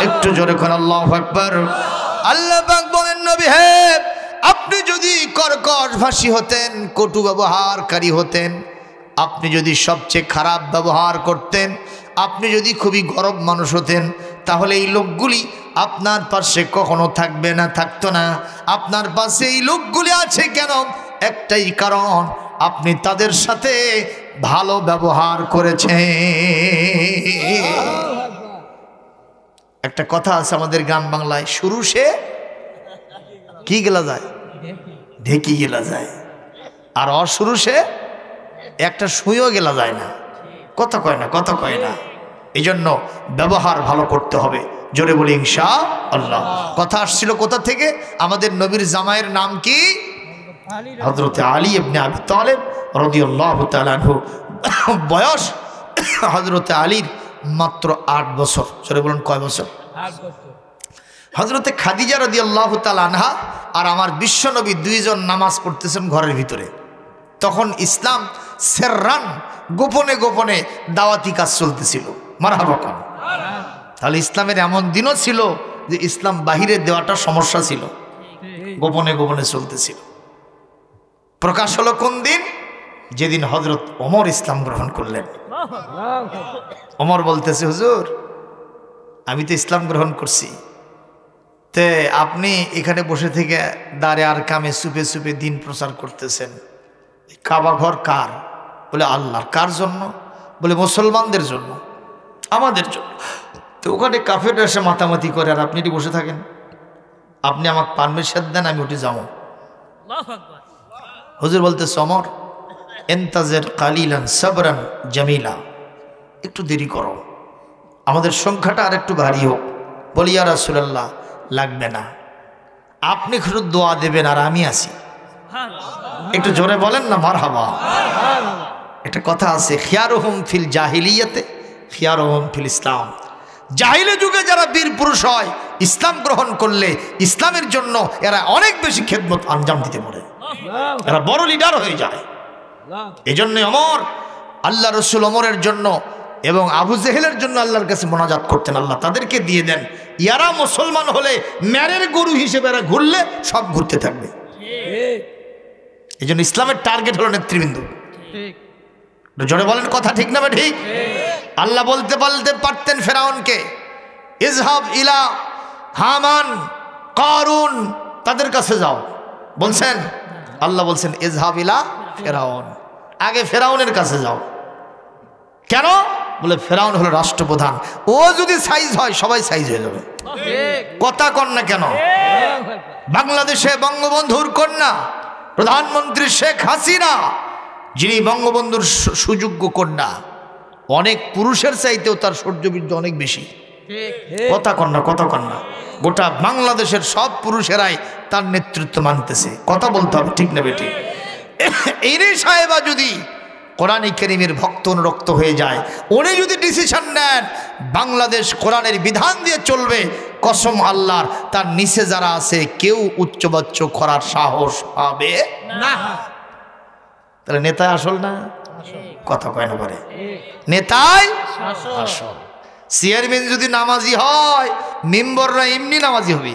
একটু জোরে কোন আল্লাহ আকবার। আল্লাহ বলেন, নবী, হে, আপনি যদি কর্কশ ভাষী হতেন, কটু ব্যবহারকারী হতেন, আপনি যদি সবচেয়ে খারাপ ব্যবহার করতেন, আপনি যদি খুবই গরব মানুষ হতেন, তাহলে এই লোকগুলি আপনার পাশে কখনো থাকবে না, থাকতো না। আপনার পাশে এই লোকগুলি আছে কেন? একটাই কারণ, আপনি তাদের সাথে ভালো ব্যবহার করেছেন। একটা কথা আছে আমাদের গ্রাম বাংলায়, শুরু সে কি গেলা যায়? ঢেকি গেলা যায়। আর অশুরু সে একটা সুইও গেলা যায় না। কথা কয় না, কথা কয় না। এই জন্য ব্যবহার ভালো করতে হবে। জোরে বলি ইনশা আল্লাহ কথা আসছিল কোথা থেকে? আমাদের নবীর জামাইয়ের নাম কি? হজরতে আলী ইবনে আবি তালেব রদিউল্লাহ বয়স হজরতে আলীর মাত্র আট বছর। জোরে বলুন কয় বছর? হজরতে খাদিজা রদি আল্লাহ আনহা আর আমার বিশ্বনবী দুইজন নামাজ পড়তেছেন ঘরের ভিতরে। তখন ইসলাম সেররান গোপনে গোপনে দাওয়াতি কাজ চলতেছিল। মারাহাবাকান তাহলে ইসলামের এমন দিনও ছিল যে ইসলাম বাহিরে দেওয়াটা সমস্যা ছিল। গোপনে গোপনে চলতেছিল। প্রকাশ হলো কোন দিন? যেদিন হজরত অমর ইসলাম গ্রহণ করলেন। ওমর বলতেছে হুজুর আমি তো ইসলাম গ্রহণ করছি। তে আপনি এখানে বসে থেকে দাঁড়ে আর কামে সুপে সুপে দিন প্রচার করতেছেন। কাবা ঘর কার? বলে আল্লাহর কার জন্য? বলে মুসলমানদের জন্য আমাদের জন্য। তো ওখানে কাফের এসে মাতামাতি করে আর আপনি এটি বসে থাকেন। আপনি আমাকে পারমিশন দেন আমি উঠে যাব। হুজুর বলতে সমর এন্তাজের কালিলান সাবরান জামিলা। একটু দেরি করো। আমাদের সংখ্যাটা আর একটু ভারী হোক বলিয়া রাসুলাল্লাহ, লাগবে না। আপনি শুধু দোয়া দেবেন আর আমি আছি। একটু জোরে বলেন না মার হাবা একটা কথা আছে, খিয়ারোহম ফিল জাহিলিয়াতে, খিয়ারোহম ফিল ইসলাম। জাহিলে যুগে যারা বীর পুরুষ হয়, ইসলাম গ্রহণ করলে ইসলামের জন্য এরা অনেক বেশি খেদমত আঞ্জাম দিতে পারে। এরা বড় লিডার হয়ে যায়। এই জন্য অমর। আল্লাহ রসুল অমরের জন্য এবং আবু জেহেলের জন্য আল্লাহর কাছে মোনাজাত করতেন। আল্লাহ তাদেরকে দিয়ে দেন। ইয়ারা মুসলমান হলে ম্যারের গরু হিসেবে এরা ঘুরলে সব ঘুরতে থাকবে। এই জন্য ইসলামের টার্গেট হলো নেতৃবৃন্দ। জোরে বলেন কথা ঠিক না ঠিক। আল্লাহ বলতে বলতে পারতেন ফেরাউনকে। ইজহাব ইলা হামান কারুন তাদের কাছে যাও। বলছেন? আল্লাহ বলছেন ইজহাব ইলা ফেরাউন। আগে ফেরাউনের কাছে যাও। কেন? বলে ফেরাউন হলো রাষ্ট্রপ্রধান। ও যদি সাইজ হয়, সবাই সাইজ হয়ে যাবে। কথা কন না কেন? বাংলাদেশে বঙ্গবন্ধুর কন্যা, প্রধানমন্ত্রী শেখ হাসিনা, যিনি বঙ্গবন্ধুর সুযোগ্য কন্যা, অনেক পুরুষের চাইতেও তার সৌর্যবীর্য অনেক বেশি। কথা কন্যা কথা কন্যা গোটা বাংলাদেশের সব পুরুষেরাই তার নেতৃত্ব মানতেছে। কথা বলতে হবে, ঠিক না বেটি [COUGHS] এই রে সাহেবা যদি কোরআন করিমের ভক্ত অনুরক্ত হয়ে যায় উনি যদি ডিসিশন নেন বাংলাদেশ কোরআনের বিধান দিয়ে চলবে কসম আল্লাহর তার নিচে যারা আছে কেউ উচ্চবাচ্য করার সাহস পাবে না। তাহলে নেতা আসল না? কথা কয় না পারে। নেতাই আসল। চেয়ারম্যান যদি নামাজি হয় মেম্বররা এমনি নামাজি হবে।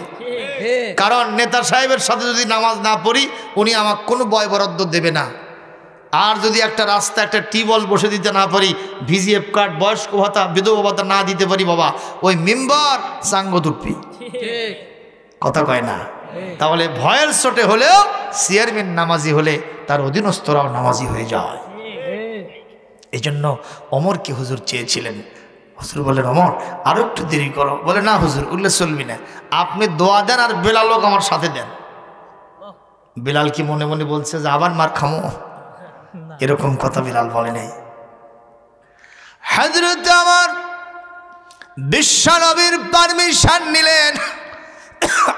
কারণ নেতা সাহেবের সাথে যদি নামাজ না পড়ি উনি আমাকে কোনো বয় বরাদ্দ দেবে না। আর যদি একটা রাস্তা একটা টিউবওয়েল বসে দিতে না পারি ভিজিএফ কার্ড বয়স্ক ভাতা বিধবা ভাতা না দিতে পারি বাবা ওই মেম্বার সাঙ্গ দুপ্পি কথা কয় না? তাহলে ভয়ের চোটে হলেও চেয়ারম্যান নামাজি হলে তার অধীনস্থরাও নামাজি হয়ে যায়। এই জন্য অমরকে হুজুর চেয়েছিলেন হুজুর বললেন অমর আরও একটু দেরি করো। বলে, না হুজুর, উল্লে চলবি না। আপনি দোয়া দেন আর বেলাল লোক আমার সাথে দেন। বেলাল কি মনে মনে বলছে যে, আবার মার খামো? এরকম কথা বিলাল বলে নাই। হাজরত আমার বিশ্বনবীর পারমিশন নিলেন।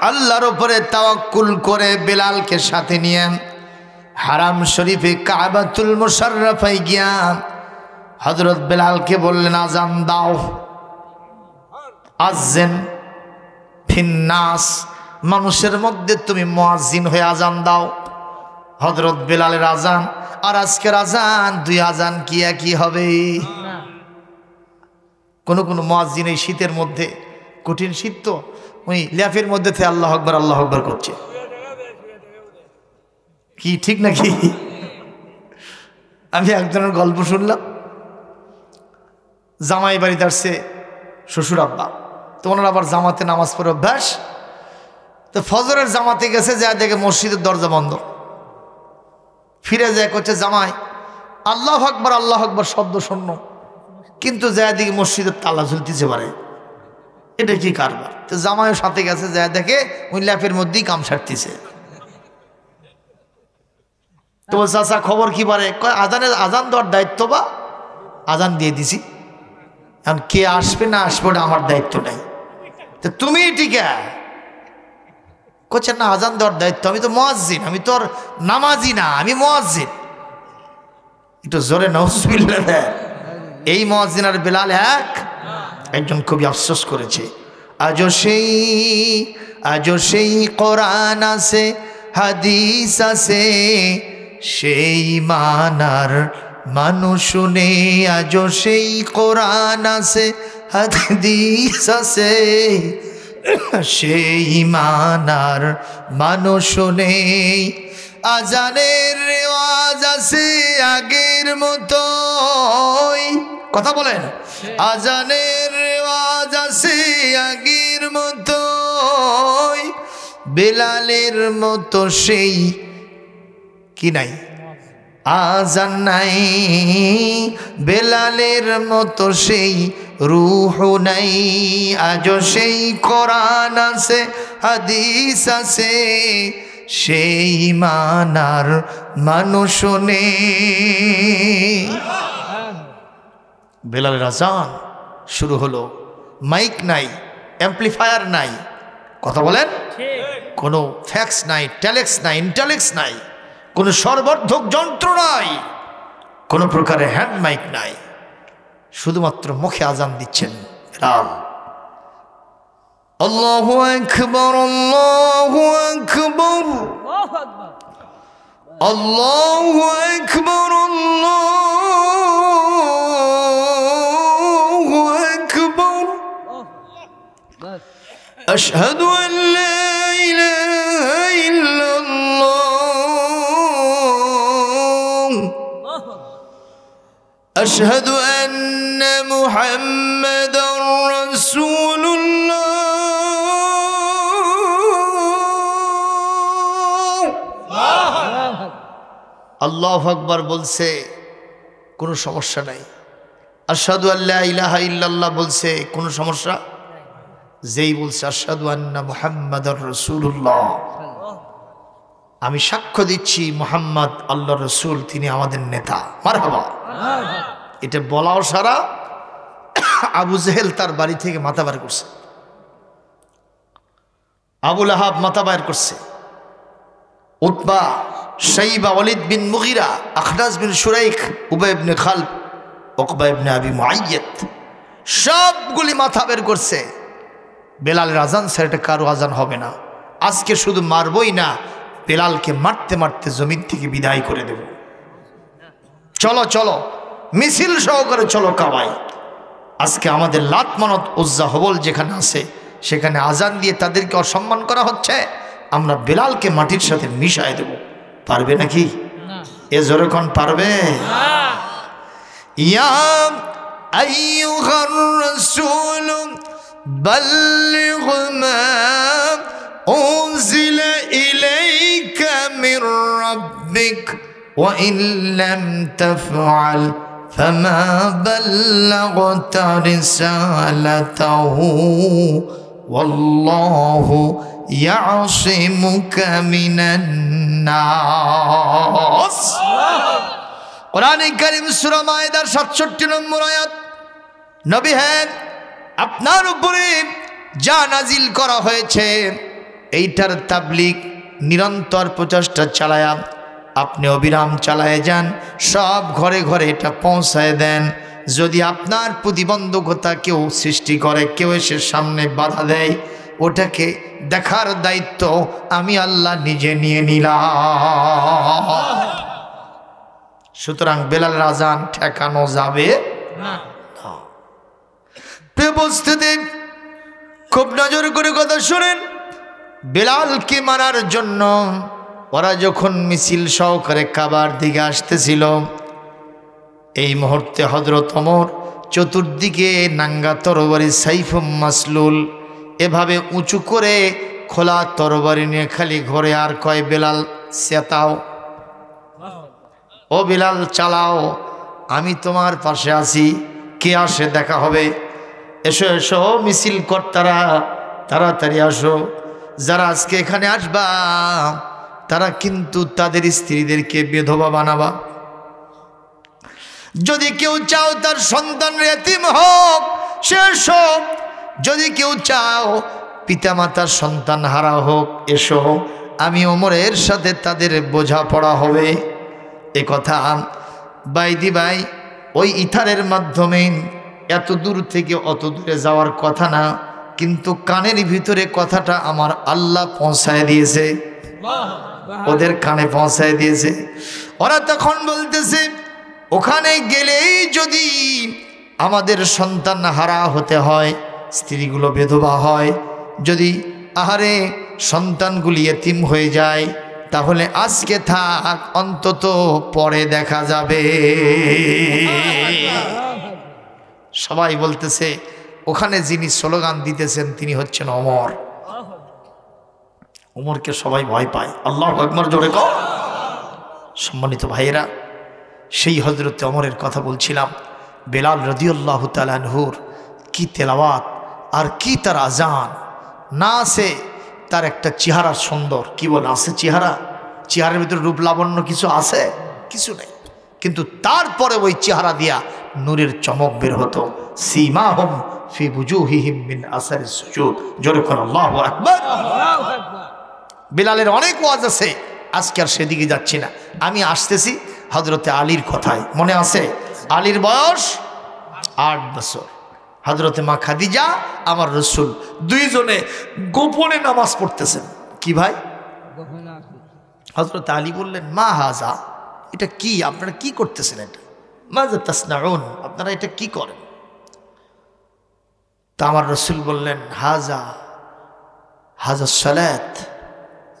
আল্লাহর উপরে তাওয়াক্কুল করে বেলালকে সাথে নিয়ে হারাম শরীফে কাবাতুল মুশাররফাই গিয়া হজরত বেলালকে বললেন, আজান দাও। আজেন ফিন্নাস, মানুষের মধ্যে তুমি মোয়াজিন হয়ে আজান দাও। হজরত বেলালের আজান, আর আজকের আজান, দুই আজান কি একই হবে? কোন কোনো মোয়াজিন এই শীতের মধ্যে, কঠিন শীত তো উনি ল্যাফের মধ্যে থেকে আল্লাহ আকবর আল্লাহ আকবর করছে। কি, ঠিক নাকি? আমি একজনের গল্প শুনলাম। জামাই বাড়িতে আসছে শ্বশুর আব্বা। তো ওনার আবার জামাতে নামাজ পড়ে অভ্যাস। তো ফজরের জামাতে গেছে যা দেখে মসজিদের দরজা বন্ধ। ফিরে যায় করছে জামাই, আল্লাহ আকবর আল্লাহ আকবর শব্দ শূন্য। কিন্তু যায় দিকে মসজিদের তালা ঝুলতেছে পারে এটা কি কারবার? তো জামাইও সাথে গেছে, যায় দেখে ওই ল্যাপের মধ্যেই কাম সারতেছে। তো বলছে আচ্ছা খবর কি পারে আজানের, আজান দেওয়ার দায়িত্ব বা? আজান দিয়ে দিছি। এখন কে আসবে না আসবে না আমার দায়িত্ব নেই। তো তুমি টিকা। করছে না আজান দেওয়ার দায়িত্ব। আমি তো মোয়াজ্জিন, আমি তোর নামাজি না, আমি মোয়াজ্জিন। একটু জোরে নজবিল্লা দেয় এই মোয়াজ্জিন আর বেলাল এক। একজন খুবই আফসোস করেছে। আজ সেই আজও সেই কোরআন আছে, হাদিস আছে, সেই মানার মানুষ নেই আজ সেই কোরআন আছে, হাদিস আছে। সেই মানার মানুষ নেই আজানের রেওয়াজ আছে আগের মতোই। কথা বলেন। আজানের রেওয়াজ আছে আগের মতোই। বেলালের মতো সেই কি নাই? আজান নাই বেলালের মতো সেই রুহ নাই। আজও সেই কোরআন আছে হাদিস আছে সেই মানার মানুষ বেলালের আজান শুরু হলো মাইক নাই অ্যাম্পলিফায়ার নাই। কথা বলেন? কোনো ফ্যাক্স নাই ট্যালেক্স নাই ইন্টালেক্স নাই। কোনো সর্বর্ধক যন্ত্র নাই কোনো প্রকারের হ্যান্ড মাইক নাই শুধুমাত্র মুখে আজান দিচ্ছেন রাম আল্লাহু আকবার আল্লাহু আকবার আল্লাহু আকবার আল্লাহু আকবার أشهد أن لا إله إلا الله أشهد أن محمد رسول الله আল্লাহ আকবর বলছে কোনো সমস্যা নাই আসাদু আল্লাহ ইলাহা ইল্লাল্লাহ বলছে কোনো সমস্যা যেই বলছে আসাদু আন্না মোহাম্মদ রসুল্লাহ আমি সাক্ষ্য দিচ্ছি মোহাম্মদ আল্লাহ রসুল তিনি আমাদের নেতা মার হাবা এটা বলাও সারা আবু জেহেল তার বাড়ি থেকে মাথা বার করছে। আবুল আহাব মাথা বাইর করছে। উতবা সাইবা অলিদ বিন মুগিরা আখরাজ বিন সুরাইখ উবাই ইবনে খালব, ওকবা ইবনে আবি মুআইয়াদ সবগুলি মাথা বের করছে। বেলালের আজান সেটা কারও আজান হবে না। আজকে শুধু মারবই না, বেলালকে মারতে মারতে জমিন থেকে বিদায় করে দেব। চলো চলো। মিছিল সহকারে চলো কাবায়। আজকে আমাদের লাতমানত উজ্জা হবল যেখানে আছে সেখানে আজান দিয়ে তাদেরকে অসম্মান করা হচ্ছে। আমরা বেলালকে মাটির সাথে মিশায় দেব। পারবে নাকি? এ জোরক্ষণ পারবে? ইয়াম وإن لم تفعل فما بلغت رسالته والله يعصمك من الناس قرآن الكريم سورة মায়েদার 67 নম্বর আয়াত নবী হ্যাঁ আপনার উপরে যা নাজিল করা হয়েছে এইটার তাবলিক নিরন্তর প্রচেষ্টা চালায়া আপনি অবিরাম চালায় যান, সব ঘরে ঘরে এটা পৌঁছায় দেন। যদি আপনার প্রতিবন্ধকতা কেউ সৃষ্টি করে, কেউ এসে সামনে বাধা দেয়, ওটাকে দেখার দায়িত্ব আমি আল্লাহ নিজে নিয়ে নিলাম। সুতরাং বেলাল রাজান ঠেকানো যাবে খুব নজর করে কথা শোনেন, বেলালকে মারার জন্য ওরা যখন মিছিল সহকারে কাবার দিকে আসতেছিল, এই মুহূর্তে হজরত অমর চতুর্দিকে নাঙ্গা তরবারি সাইফুম মাসলুল এভাবে উঁচু করে খোলা তরবারি নিয়ে খালি ঘরে আর কয়, বেলাল চেতাও ও বেলাল, চালাও। আমি তোমার পাশে আছি। কে আসে দেখা হবে। এসো এসো মিছিল কর্তারা, তাড়াতাড়ি আসো। যারা আজকে এখানে আসবা তারা কিন্তু তাদের স্ত্রীদেরকে বেধবা বানাবা। যদি কেউ চাও তার সন্তান রেতিম হোক, সে সব। যদি কেউ চাও পিতামাতার সন্তান হারা হোক, এসো। আমি ওমরের সাথে তাদের বোঝাপড়া হবে। এ কথা বাইদি বাই ওই ইথারের মাধ্যমে এত দূর থেকে অত দূরে যাওয়ার কথা না, কিন্তু কানের ভিতরে কথাটা আমার আল্লাহ পৌঁছায় দিয়েছে। ওদের কানে পৌঁছায় দিয়েছে। ওরা তখন বলতেছে, ওখানে গেলেই যদি আমাদের সন্তান হারা হতে হয়, স্ত্রীগুলো বেধবা হয়, যদি আহারে সন্তানগুলি এতিম হয়ে যায়, তাহলে আজকে থাক, অন্তত পরে দেখা যাবে। সবাই বলতেছে, ওখানে যিনি স্লোগান দিতেছেন, তিনি হচ্ছেন অমর। অমরকে সবাই ভয় পায়। আল্লাহ আকবর জোরে ক সম্মানিত ভাইয়েরা, সেই হজরত অমরের কথা বলছিলাম। বেলাল রদিউল্লাহ তালানহুর কি তেলাওয়াত আর কি তার আজান না আছে তার একটা চেহারা সুন্দর। কি বলে, আছে চেহারা? চেহারার ভিতরে রূপ লাবণ্য কিছু আছে? কিছু নেই। কিন্তু তারপরে ওই চেহারা দিয়া নূরের চমক বের হতো। সীমাহুম ফি বুজুহিহিম মিন আসারিস সুজুদ। জোরে কোন আল্লাহু আকবার। বিলালের অনেক ওয়াজ আছে। আজকে আর সেদিকে যাচ্ছি না। আমি আসতেছি হজরতে আলীর কথায়। মনে আছে? আলীর বয়স আট বছর। হজরতে মা খাদিজা, আমার রসুল, দুইজনে গোপনে নামাজ পড়তেছেন। কি ভাই? হজরত আলী বললেন, মা হাজা, এটা কি? আপনারা কি করতেছেন এটা? মাজা তাসনাউন, আপনারা এটা কি করেন? তা আমার রসুল বললেন, হাজা হাজা সালাত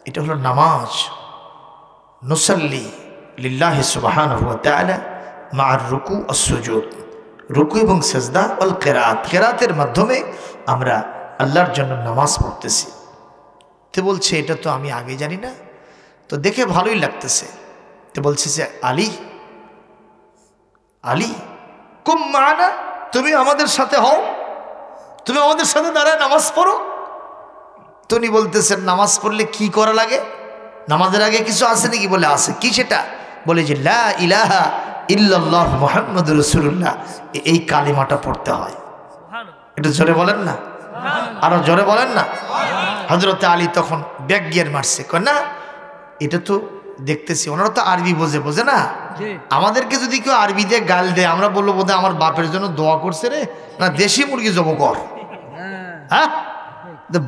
এটা হলো নামাজ। নুসাল্লি লিল্লাহি সুবাহান মার রুকু অসুজুদ রুকু এবং সেজদা অল কেরাত। কেরাতের মাধ্যমে আমরা আল্লাহর জন্য নামাজ পড়তেছি। তে বলছে, এটা তো আমি আগে জানি না। তো দেখে ভালোই লাগতেছে। তে বলছে যে, আলী আলী, কুম মানা, তুমি আমাদের সাথে হও। তুমি আমাদের সাথে দাঁড়ায় নামাজ পড়ো। তুমি বলতেছেন নামাজ পড়লে কি করা লাগে? নামাজের আগে কিছু আছে নাকি? বলে আছে। কি সেটা? বলে যে লা ইলাহা ইল্লাল্লাহ মোহাম্মদ রসুল্লাহ এই কালিমাটা পড়তে হয়। এটা জোরে বলেন না। আরও জোরে বলেন না। হজরত আলী তখন ব্যাগ গিয়ার মারছে না এটা তো দেখতেছি। ওনারা তো আরবি বোঝে বোঝে না? আমাদেরকে যদি কেউ আরবিতে গাল দেয় আমরা বলব বোধহয় আমার বাপের জন্য দোয়া করছে রে। না দেশি মুরগি জব কর। হ্যাঁ। তো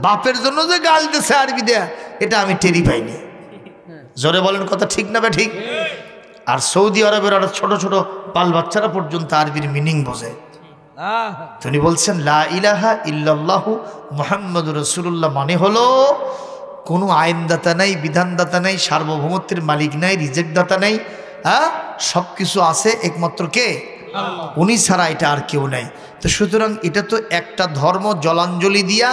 বাপের জন্য যে গাল দিছে আরবি দেয়া এটা আমি টেরি পাইনি। জোরে বলেন কথা ঠিক না বে ঠিক? আর সৌদি আরবের আরও ছোট ছোট পাল বাচ্চারা পর্যন্ত আরবির মিনিং বোঝে। তিনি বলছেন লা ইলাহা ইল্লাল্লাহু মোহাম্মদ রসুল্লাহ মানে হলো কোনো আইনদাতা নাই বিধানদাতা নাই সার্বভৌমত্বের মালিক নাই রিজেক্টদাতা নাই হ্যাঁ? সব কিছু আছে একমাত্র কে? উনি ছাড়া এটা আর কেউ নাই। তো সুতরাং এটা তো একটা ধর্ম জলাঞ্জলি দিয়া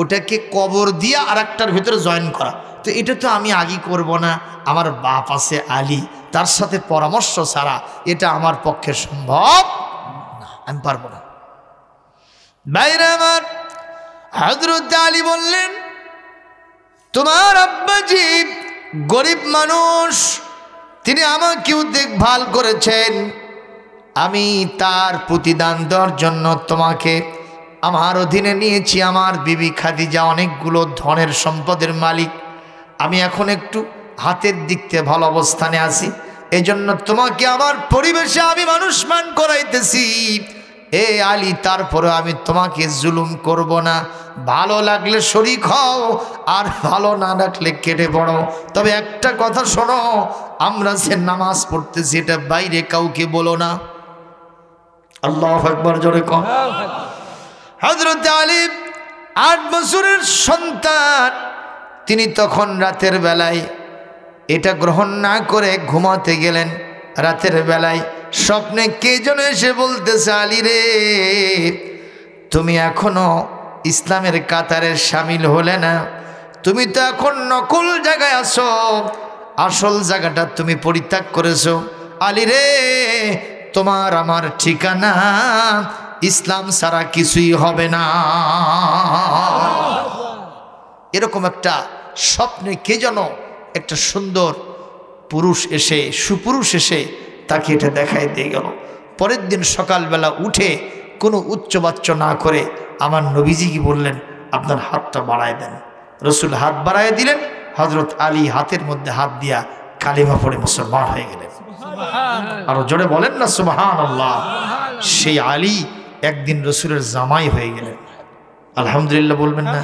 ওটাকে কবর দিয়ে আর একটার ভিতরে জয়েন করা। তো এটা তো আমি আগে করব না, আমার বাপ আছে আলী, তার সাথে পরামর্শ ছাড়া এটা আমার পক্ষে সম্ভব না, আমি পারব না। বাইরে আমার হজরত আলী বললেন, তোমার আব্বাজি গরিব মানুষ, তিনি আমাকেও দেখভাল করেছেন। আমি তার প্রতিদান দেওয়ার জন্য তোমাকে আমার অধীনে নিয়েছি আমার বিবি খাদিজা অনেকগুলো ধনের সম্পদের মালিক। আমি এখন একটু হাতের দিক থেকে ভালো অবস্থানে আছি। এজন্য তোমাকে আমার পরিবেশে আমি মানুষ মান করাইতেছি। এ আলী, তারপরে আমি তোমাকে জুলুম করব না। ভালো লাগলে শরিক হও, আর ভালো না লাগলে কেটে পড়ো। তবে একটা কথা শোনো, আমরা যে নামাজ পড়তেছি, এটা বাইরে কাউকে বলো না। আল্লাহ একবার জোরে কম হজরত আলী আট বছরের সন্তান। তিনি তখন রাতের বেলায় এটা গ্রহণ না করে ঘুমাতে গেলেন। রাতের বেলায় স্বপ্নে কে যেন এসে বলতেছে, আলী রে, তুমি এখনও ইসলামের কাতারে সামিল হলে না। তুমি তো এখন নকল জায়গায় আসো আসল জায়গাটা তুমি পরিত্যাগ করেছ। আলী রে, তোমার আমার ঠিকানা ইসলাম ছাড়া কিছুই হবে না। এরকম একটা স্বপ্নে কে যেন একটা সুন্দর পুরুষ এসে সুপুরুষ এসে তাকে এটা দেখাই দিয়ে গেল। পরের দিন সকালবেলা উঠে কোনো উচ্চবাচ্য না করে আমার নবীজি কি বললেন আপনার হাতটা বাড়ায় দেন। রসুল হাত বাড়ায় দিলেন হজরত আলী হাতের মধ্যে হাত দিয়া কালিমা পড়ে মুসলমান হয়ে গেলেন। আরও জোরে বলেন না আল্লাহ সেই আলী একদিন রসুলের জামাই হয়ে গেলেন। আলহামদুলিল্লাহ বলবেন না?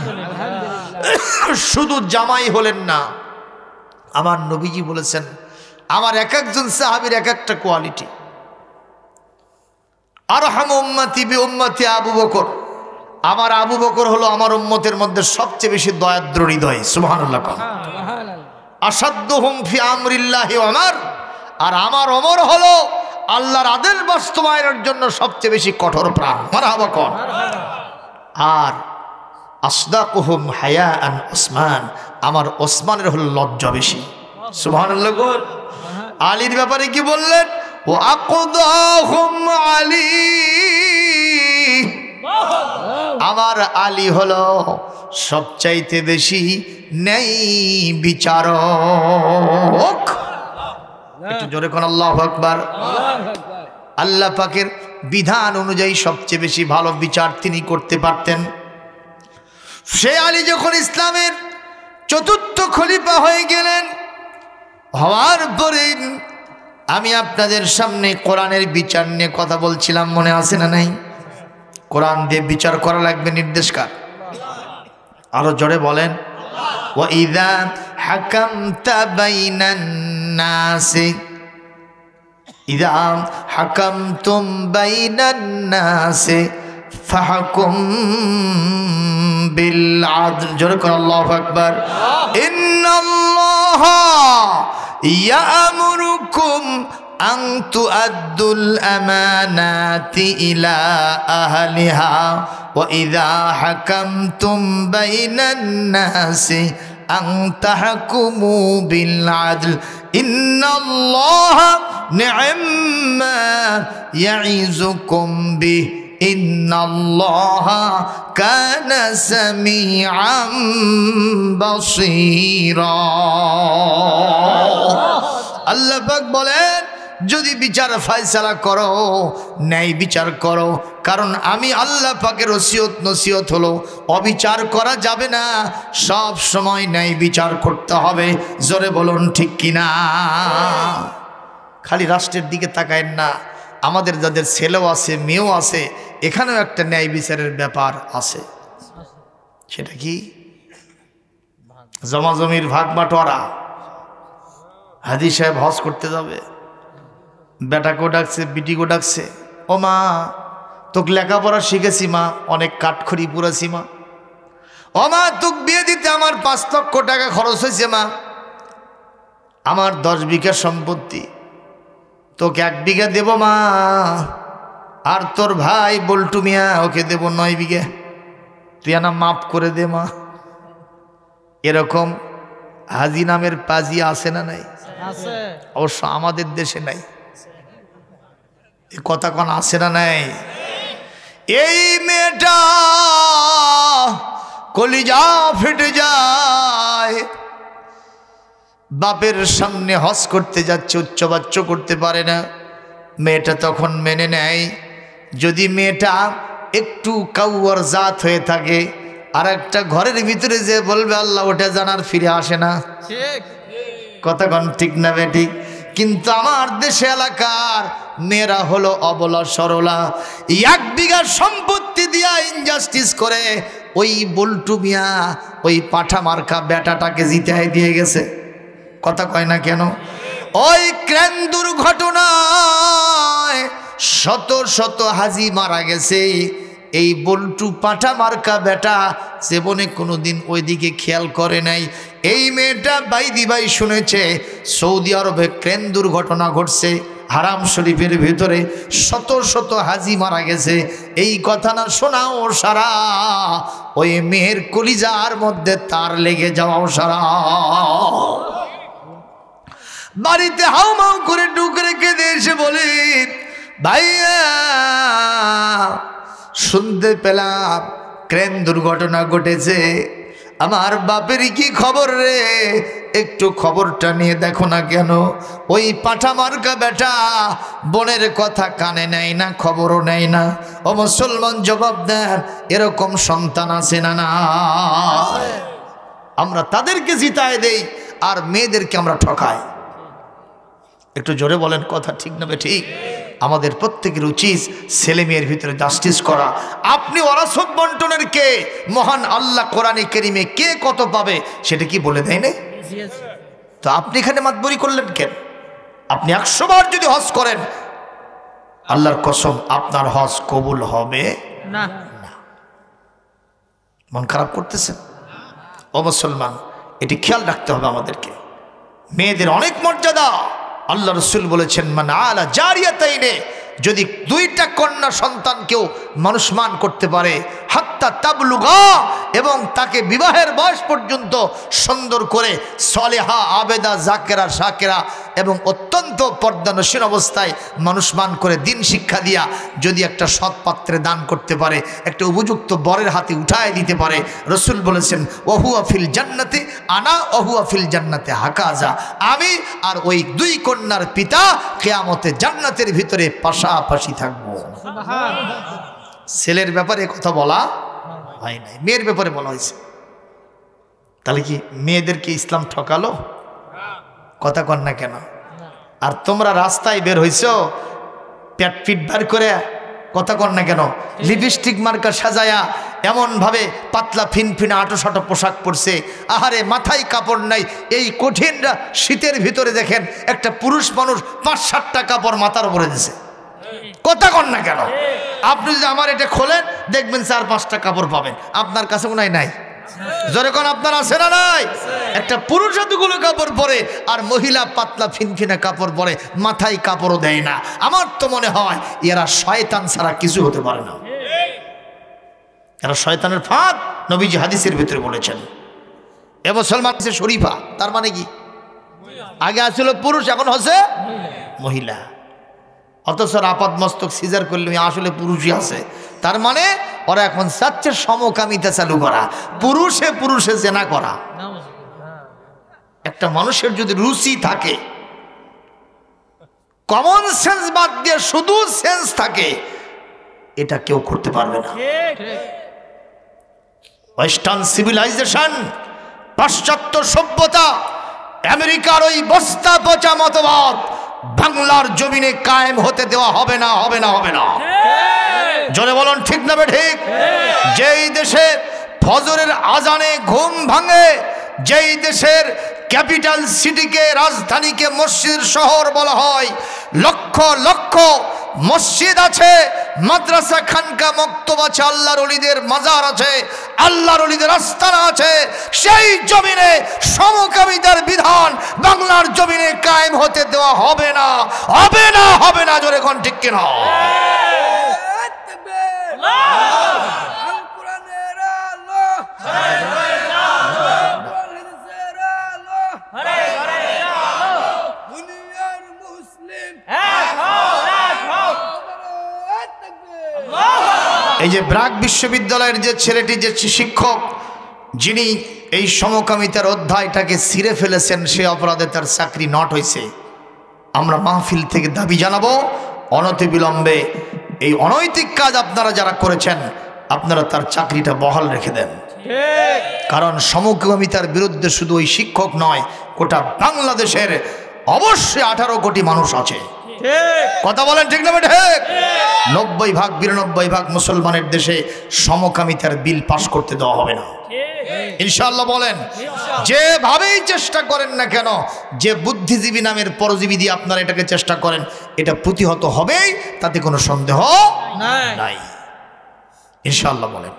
শুধু জামাই হলেন না আমার নবীজি বলেছেন আমার এক একজন সাহাবির এক একটা কোয়ালিটি। আর হাম উম্মাতি বি উম্মাতি আবু বকর। আমার আবু বকর হলো আমার উম্মতের মধ্যে সবচেয়ে বেশি দয়াদ্র হৃদয় সুবহানাল্লাহ আসাধ্য হুম ফি আমরিল্লাহি আমার আর আমার অমর হলো আল্লাহর আদেশ বাস্তবায়নের জন্য সবচেয়ে বেশি কঠোর প্রাণ। মারহাবা কর। আর আসদাকুহুম হায়া আন ওসমান, আমার ওসমানের হল লজ্জা বেশি। সুবহানাল্লাহ আলীর ব্যাপারে কি বললেন? ও আকদাহুম আলী। আমার আলী হলো সবচাইতে বেশি নেই বিচারক একটু জোরে কোন আল্লাহ আকবার। আল্লাহ পাকের বিধান অনুযায়ী সবচেয়ে বেশি ভালো বিচার তিনি করতে পারতেন। সে আলী যখন ইসলামের চতুর্থ খলিফা হয়ে গেলেন হওয়ার পরে আমি আপনাদের সামনে কোরআনের বিচার নিয়ে কথা বলছিলাম মনে আছে না নাই? কোরআন দিয়ে বিচার করা লাগবে নির্দেশকার। আরও জোরে বলেন হাকামতা বাইনান নাসি ইদা হাকামতুম বাইনান নাসি ফাহকুম বিল আদল জোরে কর আল্লাহু আকবার ইন্নাল্লাহ ইয়ামুরুকুম আং তু আদ্দুল আমানাতি ইলা আহলিহা ওয়া ইদা হাকামতুম বাইনান নাসি أن تحكموا بالعدل. إن الله نعم ما يعزكم به. إن الله كان سميعا بصيرا. الله بك بولين যদি বিচার ফায়সালা করো, ন্যায় বিচার করো, কারণ আমি আল্লাহ পাকের ওসিয়ত নসিয়ত হলো, অবিচার করা যাবে না, সব সময় ন্যায় বিচার করতে হবে, জোরে বলুন ঠিক কিনা? খালি রাষ্ট্রের দিকে তাকায়েন না, আমাদের যাদের ছেলেও আছে, মেয়েও আছে, এখানেও একটা ন্যায় বিচারের ব্যাপার আছে। সেটা কি? জমাজমির ভাগ বাটোয়ারা। হাদি সাহেব হজ করতে যাবে। বেটাকেও ডাকছে বিটিকেও ডাকছে ও মা তোকে লেখাপড়া শিখেছি মা অনেক কাঠখড়ি পুরাছি মা। ও মা তোকে বিয়ে দিতে আমার পাঁচ লক্ষ টাকা খরচ হয়েছে মা। আমার দশ বিঘা সম্পত্তি তোকে এক বিঘা দেব মা। আর তোর ভাই বল্টু মিয়া ওকে দেব নয় বিঘা। তুই না মাফ করে দে মা। এরকম হাজি নামের পাজি আছে না নাই? অবশ্য আমাদের দেশে নাই। কথা কোন আসে না নাই? এই মেয়েটা কলিজা ফেটে যায়। বাপের সামনে হজ করতে যাচ্ছে উচ্চবাচ্য করতে পারে না। মেয়েটা তখন মেনে নেয়। যদি মেয়েটা একটু কাউয়ার জাত হয়ে থাকে আর একটা ঘরের ভিতরে যে বলবে আল্লাহ ওটা জানার ফিরে আসে না। ঠিক। কতক্ষণ ঠিক না বেঠিক কিন্তু আমার দেশে এলাকার মেয়েরা হলো অবলা, সরলা। এক বিঘা সম্পত্তি দিয়া ইনজাস্টিস করে ওই বল্টু মিয়া, ওই পাঠা মার্কা বেটাটাকে জিতাই দিয়ে গেছে। কথা কয় না কেন? ওই ক্রেন দুর্ঘটনায় শত শত হাজি মারা গেছে। এই বল্টু পাঠা মার্কা বেটা জীবনে কোনোদিন ওইদিকে খেয়াল করে নাই। এই মেয়েটা বাইদি ভাই শুনেছে, সৌদি আরবে ক্রেন দুর্ঘটনা ঘটছে, হারাম শরীফের ভেতরে শত শত হাজি মারা গেছে। এই কথা না শোনাও সারা, ওই মেয়ের কলিজার মধ্যে তার লেগে যাওয়াও সারা। বাড়িতে হাউমাউ করে ডুক রেখে দিয়ে এসে বলি, ভাইয়া, শুনতে পেলাম, ক্রেন দুর্ঘটনা ঘটেছে। আমার বাপের কি খবর রে? একটু খবরটা নিয়ে দেখো না কেন? ওই পাঠা মার্কা বেটা বোনের কথা কানে নেয় না, খবরও নেয় না। ও মুসলমান জবাব দেন, এরকম সন্তান আছে না না? আমরা তাদেরকে জিতায় দেই, আর মেয়েদেরকে আমরা ঠকাই। একটু জোরে বলেন কথা ঠিক না ঠিক? আমাদের প্রত্যেকের উচিত ছেলে মেয়ের ভিতরে জাস্টিস করা। আপনি অরাসক বন্টনের কে? মহান আল্লাহ কোরআনে কেরিমে কে কত পাবে সেটা কি বলে দেয় না তো আপনি এখানে মাতবরি করলেন কেন? আপনি একশো বার যদি হজ করেন আল্লাহর কসম আপনার হজ কবুল হবে না। মন খারাপ করতেছেন? ও মুসলমান এটি খেয়াল রাখতে হবে আমাদেরকে। মেয়েদের অনেক মর্যাদা। আল্লাহ রসুল বলেছেন মানে আলা জারিয়া তাইনে যদি দুইটা কন্যা সন্তানকেও মানুষমান করতে পারে, হাত্তা তাবলুগা, এবং তাকে বিবাহের বয়স পর্যন্ত সুন্দর করে সলেহা, আবেদা, জাকেরা, শাকেরা এবং অত্যন্ত পর্দানসীন অবস্থায় মানুষমান করে দিন শিক্ষা দিয়া যদি একটা সৎ পাত্রে দান করতে পারে, একটা উপযুক্ত বরের হাতে উঠায় দিতে পারে, রসুল বলেছেন, ওহুয়া ফিল জান্নাতে আনা, ওহুয়া ফিল জান্নাতে হাকাজা। আমি আর ওই দুই কন্যার পিতা কেয়ামতে জান্নাতের ভিতরে পাশাপাশি থাকব। ছেলের ব্যাপারে কথা বলা হয় নাই, মেয়ের ব্যাপারে বলা হয়েছে। তাহলে কি মেয়েদেরকে ইসলাম ঠকালো? কথা কন না কেন? আর তোমরা রাস্তায় বের হইছ, পেট ফিট বার করে কথা কন না কেন? লিপস্টিক মার্কা সাজায়া এমনভাবে পাতলা ফিনফিনা আটো সাটো পোশাক পরছে। আহারে, মাথায় কাপড় নাই। এই কঠিনরা শীতের ভিতরে দেখেন, একটা পুরুষ মানুষ পাঁচ সাতটা কাপড় মাথার উপরে দিছে। কথা কন না কেন? আপনি যদি আমার এটা খোলেন, দেখবেন চার, পাঁচটা কাপড় পাবেন। আপনার কাছে মনে হয় নাই? যখন আপনার আছে না নাই? একটা পুরুষ এতগুলো কাপড় পরে, আর মহিলা পাতলা ফিনফিনা কাপড় পরে, মাথায় কাপড়ও দেয় না। আমার তো মনে হয়, এরা শয়তান ছাড়া কিছু হতে পারে না। এরা শয়তানের ফাঁদ, নবীজি হাদিসের ভিতরে বলেছেন। এ মুসলমান শরীফা, তার মানে কি? আগে আসছিল পুরুষ, এখন হচ্ছে মহিলা। অথচ আপাত মস্তক সিজার করলে আসলে পুরুষই আছে। তার মানে ওরা এখন চাচ্ছে সমকামিতা চালু করা। পুরুষে পুরুষে জেনা করা। একটা মানুষের যদি রুচি থাকে কমন সেন্স বাদ দিয়ে শুধু সেন্স থাকে, এটা কেউ করতে পারবে না। ওয়েস্টার্ন সিভিলাইজেশন পাশ্চাত্য সভ্যতা, আমেরিকার ওই বস্তা পচা মতবাদ বাংলার জমিনে কায়েম হতে দেওয়া হবে না হবে না হবে না। জনে বলুন ঠিক না ঠিক। যেই দেশে ফজরের আজানে ঘুম ভাঙে যেই দেশের ক্যাপিটাল সিটিকে রাজধানীকে মসজিদ শহর বলা হয় লক্ষ লক্ষ মসজিদ আছে মাদ্রাসা খানকা মক্তব আছে আল্লাহর অলিদের মাজার আছে আল্লাহর অলিদের আস্তানা আছে। সেই জমিনে সমকামিতার বিধান বাংলার জমিনে কায়েম হতে দেওয়া হবে না হবে না হবে না জোরে কোন ঠিক কিনা? এই যে ব্রাক বিশ্ববিদ্যালয়ের যে ছেলেটি, যে শিক্ষক, যিনি এই সমকামিতার অধ্যায়টাকে ছিঁড়ে ফেলেছেন, সে অপরাধে তার চাকরি নট হয়েছে। আমরা মাহফিল থেকে দাবি জানাব, অনতিবিলম্বে এই অনৈতিক কাজ আপনারা যারা করেছেন, আপনারা তার চাকরিটা বহাল রেখে দেন। কারণ সমকামিতার বিরুদ্ধে শুধু ওই শিক্ষক নয়, গোটা বাংলাদেশের অবশ্যই আঠারো কোটি মানুষ আছে। কথা বলেন ঠিক না ঠিক। নব্বই ভাগ বিরানব্বই ভাগ মুসলমানের দেশে সমকামিতার বিল পাশ করতে দেওয়া হবে না। ইনশাল্লাহ বলেন যেভাবেই চেষ্টা করেন না কেন যে বুদ্ধিজীবী নামের পরজীবী দিয়ে আপনারা এটাকে চেষ্টা করেন এটা প্রতিহত হবেই তাতে কোনো সন্দেহ নাই। ইনশাল্লাহ বলেন।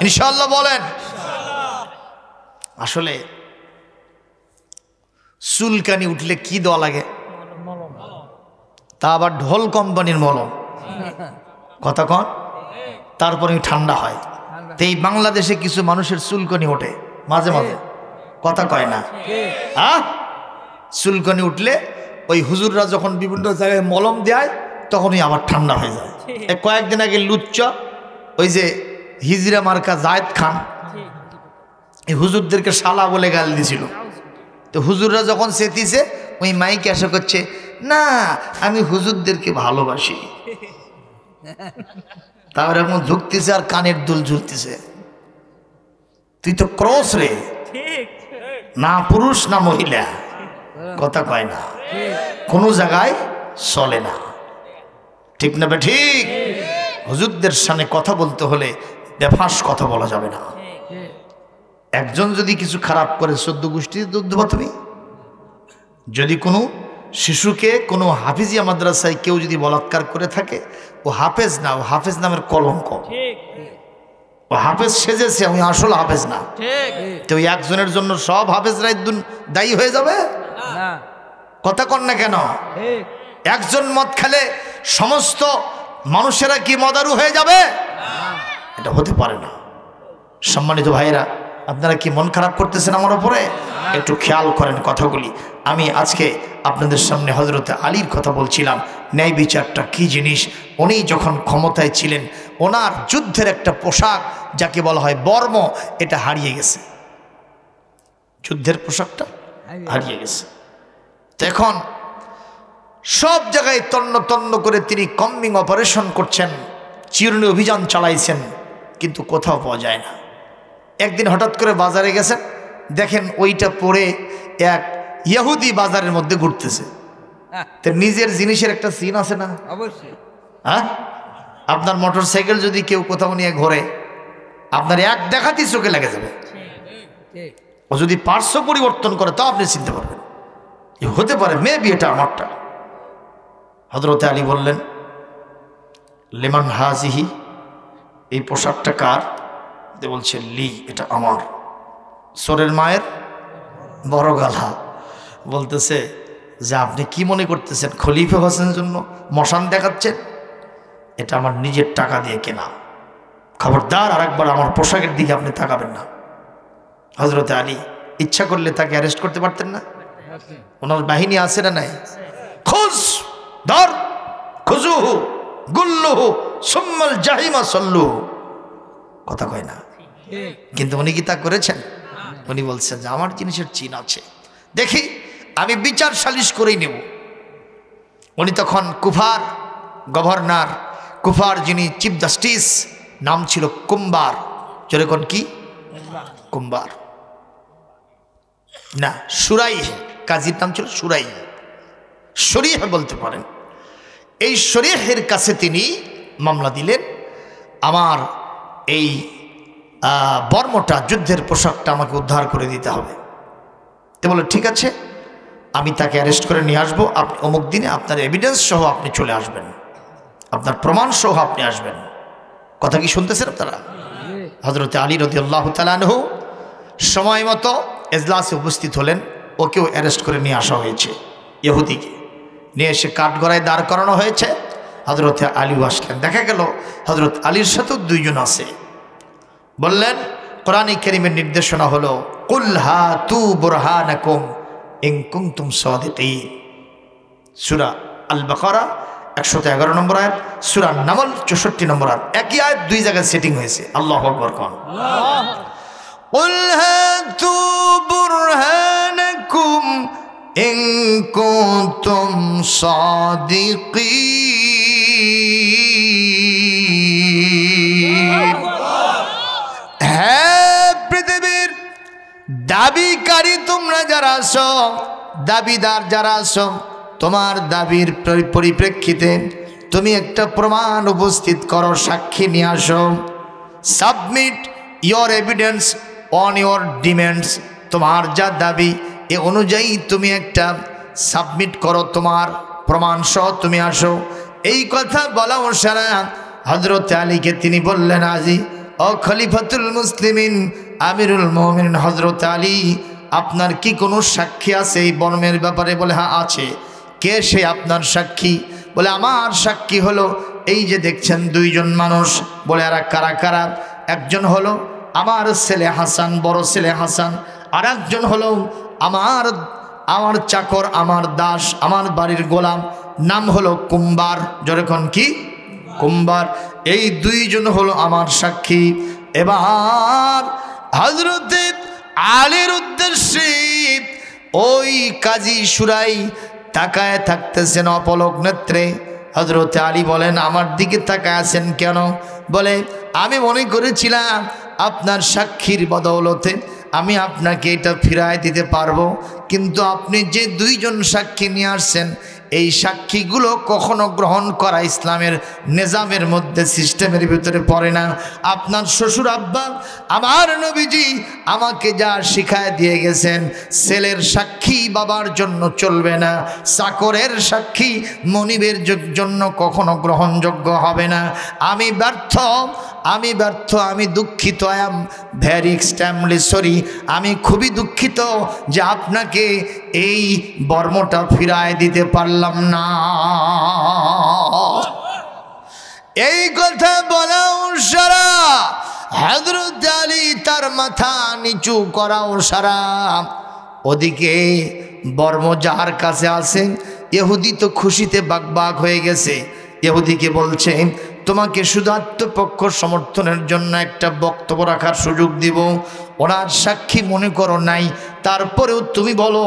ইনশাল্লাহ বলেন। আসলে চুলকানি উঠলে কি দেওয়া লাগে? তা আবার ঢোল কোম্পানির মলম কথা কন? তারপরে ঠান্ডা হয়। তো এই বাংলাদেশে কিছু মানুষের চুলকনি ওঠে মাঝে মাঝে। কথা কয় না। আহ? চুলকনি উঠলে ওই হুজুররা যখন বিভিন্ন জায়গায় মলম দেয় তখনই আবার ঠান্ডা হয়ে যায়। কয়েকদিন আগে লুচ্চ ওই যে হিজরা মার্কা জায়দ খান এই হুজুরদেরকে শালা বলে গাল দিছিল। তো হুজুররা যখন চেতিছে ওই মাইকে আশা করছে না আমি হুজুরদেরকে ভালোবাসি। তারপরে এখন ঝুঁকতেছে আর কানের দুল ঝুলতেছে। তুই তো ক্রস রে। না পুরুষ না মহিলা। কথা কয় না। কোনো জায়গায় চলে না। ঠিক না ঠিক? হুজুরদের সামনে কথা বলতে হলে বেফাঁস কথা বলা যাবে না। একজন যদি কিছু খারাপ করে সদ্য গোষ্ঠীর দুধ দেবা তুমি? যদি কোনো শিশুকে কোনো হাফিজিয়া মাদ্রাসায় কেউ যদি বলাৎকার করে থাকে ও হাফেজ না ও হাফেজ নামের কলঙ্ক। ও হাফেজ সেজেছে আমি আসল হাফেজ না। তো একজনের জন্য সব হাফেজরাই দুন- দায়ী হয়ে যাবে? কথা কন না কেন? একজন মদ খেলে সমস্ত মানুষেরা কি মদারু হয়ে যাবে? এটা হতে পারে না। সম্মানিত ভাইরা আপনারা কি মন খারাপ করতেছেন আমার ওপরে একটু খেয়াল করেন কথাগুলি। আমি আজকে আপনাদের সামনে হজরতে আলীর কথা বলছিলাম। ন্যায় বিচারটা কি জিনিস? উনি যখন ক্ষমতায় ছিলেন, ওনার যুদ্ধের একটা পোশাক যাকে বলা হয় বর্ম, এটা হারিয়ে গেছে। যুদ্ধের পোশাকটা হারিয়ে গেছে। তো এখন সব জায়গায় তন্ন তন্ন করে তিনি কম্বিং অপারেশন করছেন, চিরুনি অভিযান চালাইছেন, কিন্তু কোথাও পাওয়া যায় না। একদিন হঠাৎ করে বাজারে গেছেন, দেখেন ওইটা পরে এক ইয়াহুদি বাজারের মধ্যে ঘুরতেছে। তো নিজের জিনিসের একটা সিন আছে না? অবশ্যই। হ্যাঁ? আপনার মোটর সাইকেল যদি কেউ কোথাও নিয়ে ঘোরে আপনার এক দেখাতেই চোখে লেগে যাবে। ও যদি পার্শ্ব পরিবর্তন করে তাও আপনি চিনতে পারবেন। হতে পারে মেবি এটা আমারটা। হজরতে আলী বললেন লেমান হাজিহি এই পোশাকটা কার? বলছে লি এটা আমার। সোরের মায়ের বড় গালা বলতেছে যে আপনি কি মনে করতেছেন? খলিফে হোসেনের জন্য মশান দেখাচ্ছেন? এটা আমার নিজের টাকা দিয়ে কেনা। খবরদার আর একবার আমার পোশাকের দিকে আপনি তাকাবেন না। হজরতে আলী ইচ্ছা করলে তাকে অ্যারেস্ট করতে পারতেন না। ওনার বাহিনী আছে না নাই? খোঁজ ধর, খুজুহু, গুল্লুহু, সুম্মাল জাহিমা সল্লু। কথা কয় না? কিন্তু উনি কি তা করেছেন? উনি বলছেন যে আমার জিনিসের চিন আছে। দেখি আমি বিচার সালিশ করেই নেব। উনি তখন কুফার গভর্নর, কুফার যিনি চিফ জাস্টিস, নাম ছিল কুম্বার। যেরকম কি? কুম্বার। না সুরাই কাজীর নাম ছিল সুরাই শরীহ বলতে পারেন। এই শরীহের কাছে তিনি মামলা দিলেন। আমার এই বর্মটা, যুদ্ধের পোশাকটা আমাকে উদ্ধার করে দিতে হবে। তো বলে, ঠিক আছে। আমি তাকে অ্যারেস্ট করে নিয়ে আসব। আপনি অমুক দিনে আপনার এভিডেন্স সহ আপনি চলে আসবেন। আপনার প্রমাণ সহ আপনি আসবেন। কথা কি শুনতেছেন আপনারা? হজরত আলী রদি আল্লাহ তালানহু সময় মতো এজলাসে উপস্থিত হলেন। ওকেও অ্যারেস্ট করে নিয়ে আসা হয়েছে ইহুদিকে। নিয়ে এসে কাঠগড়ায় দাঁড় করানো হয়েছে। হজরতে আলীও আসলেন। দেখা গেল হজরত আলীর সাথেও দুইজন আছে। বললেন, কোরআনী করিমের নির্দেশনা হলো কুলহা তু বুরহানাকুম। ইন কুনতুম সাদিকিন সূরা আল বাকারা একশত এগারো নম্বর আয়াত সূরা নামল চৌষট্টি নম্বর আয়াত একই আয়াত দুই জায়গায় সেটিং হয়েছে আল্লাহ আকবর কন قل هاتوا برهانكم إن كنتم صادقين দাবিকারী তোমরা যারা আছো, দাবিদার যারা আছো, তোমার দাবির পরিপ্রেক্ষিতে তুমি একটা প্রমাণ উপস্থিত করো, সাক্ষী নিয়ে আসো। Submit your evidence on your demands তোমার যা দাবি, এ অনুযায়ী তুমি একটা সাবমিট করো, তোমার প্রমাণ সহ তুমি আসো। এই কথা বলা সারা হজরত আলীকে তিনি বললেন, আজি ও খলিফাতুল মুসলিমিন আমিরুল মোমিন হজরত আলী, আপনার কি কোনো সাক্ষী আছে এই বর্মের ব্যাপারে? বলে হ্যাঁ আছে। কে সে আপনার সাক্ষী? বলে, আমার সাক্ষী হলো এই যে দেখছেন দুইজন মানুষ। বলে, আর কারা কারা? একজন হলো আমার ছেলে হাসান, বড় ছেলে হাসান। আর একজন হলো আমার আমার চাকর, আমার দাস, আমার বাড়ির গোলাম। নাম হলো কুম্বার। যেরকম কি? কুম্বার। এই দুইজন হলো আমার সাক্ষী। এবার আলীর উদ্দেশ্যে ওই কাজী সুরাই তাকায় থাকতেছেন অপলক নেত্রে। হজরতে আলী বলেন, আমার দিকে তাকায় আছেন কেন? বলে, আমি মনে করেছিলাম আপনার সাক্ষীর বদৌলতে আমি আপনাকে এটা ফিরায় দিতে পারব, কিন্তু আপনি যে দুইজন সাক্ষী নিয়ে আসছেন এই সাক্ষীগুলো কখনো গ্রহণ করা ইসলামের নিজামের মধ্যে, সিস্টেমের ভিতরে পড়ে না। আপনার শ্বশুর আব্বা, আমার নবীজি আমাকে যা শিখায় দিয়ে গেছেন, ছেলের সাক্ষী বাবার জন্য চলবে না। চাকরের সাক্ষী মনিবের জন্য কখনো গ্রহণযোগ্য হবে না। আমি ব্যর্থ আমি ব্যর্থ, আমি দুঃখিত I am very extremely sorry আমি খুবই দুঃখিত যে আপনাকে এই বর্মটা ফিরায় দিতে পারলাম না। এই কথা বলা সারা। হজরত আলী তার মাথা নিচু করাও সারা। ওদিকে বর্ম যার কাছে আছে এহুদি তো খুশিতে বাগবাগ হয়ে গেছে। এহুদিকে বলছে তোমাকে শুধু সমর্থনের জন্য একটা বক্তব্য রাখার সুযোগ দিব। ওনার সাক্ষী মনে করো নাই তারপরেও তুমি বলো,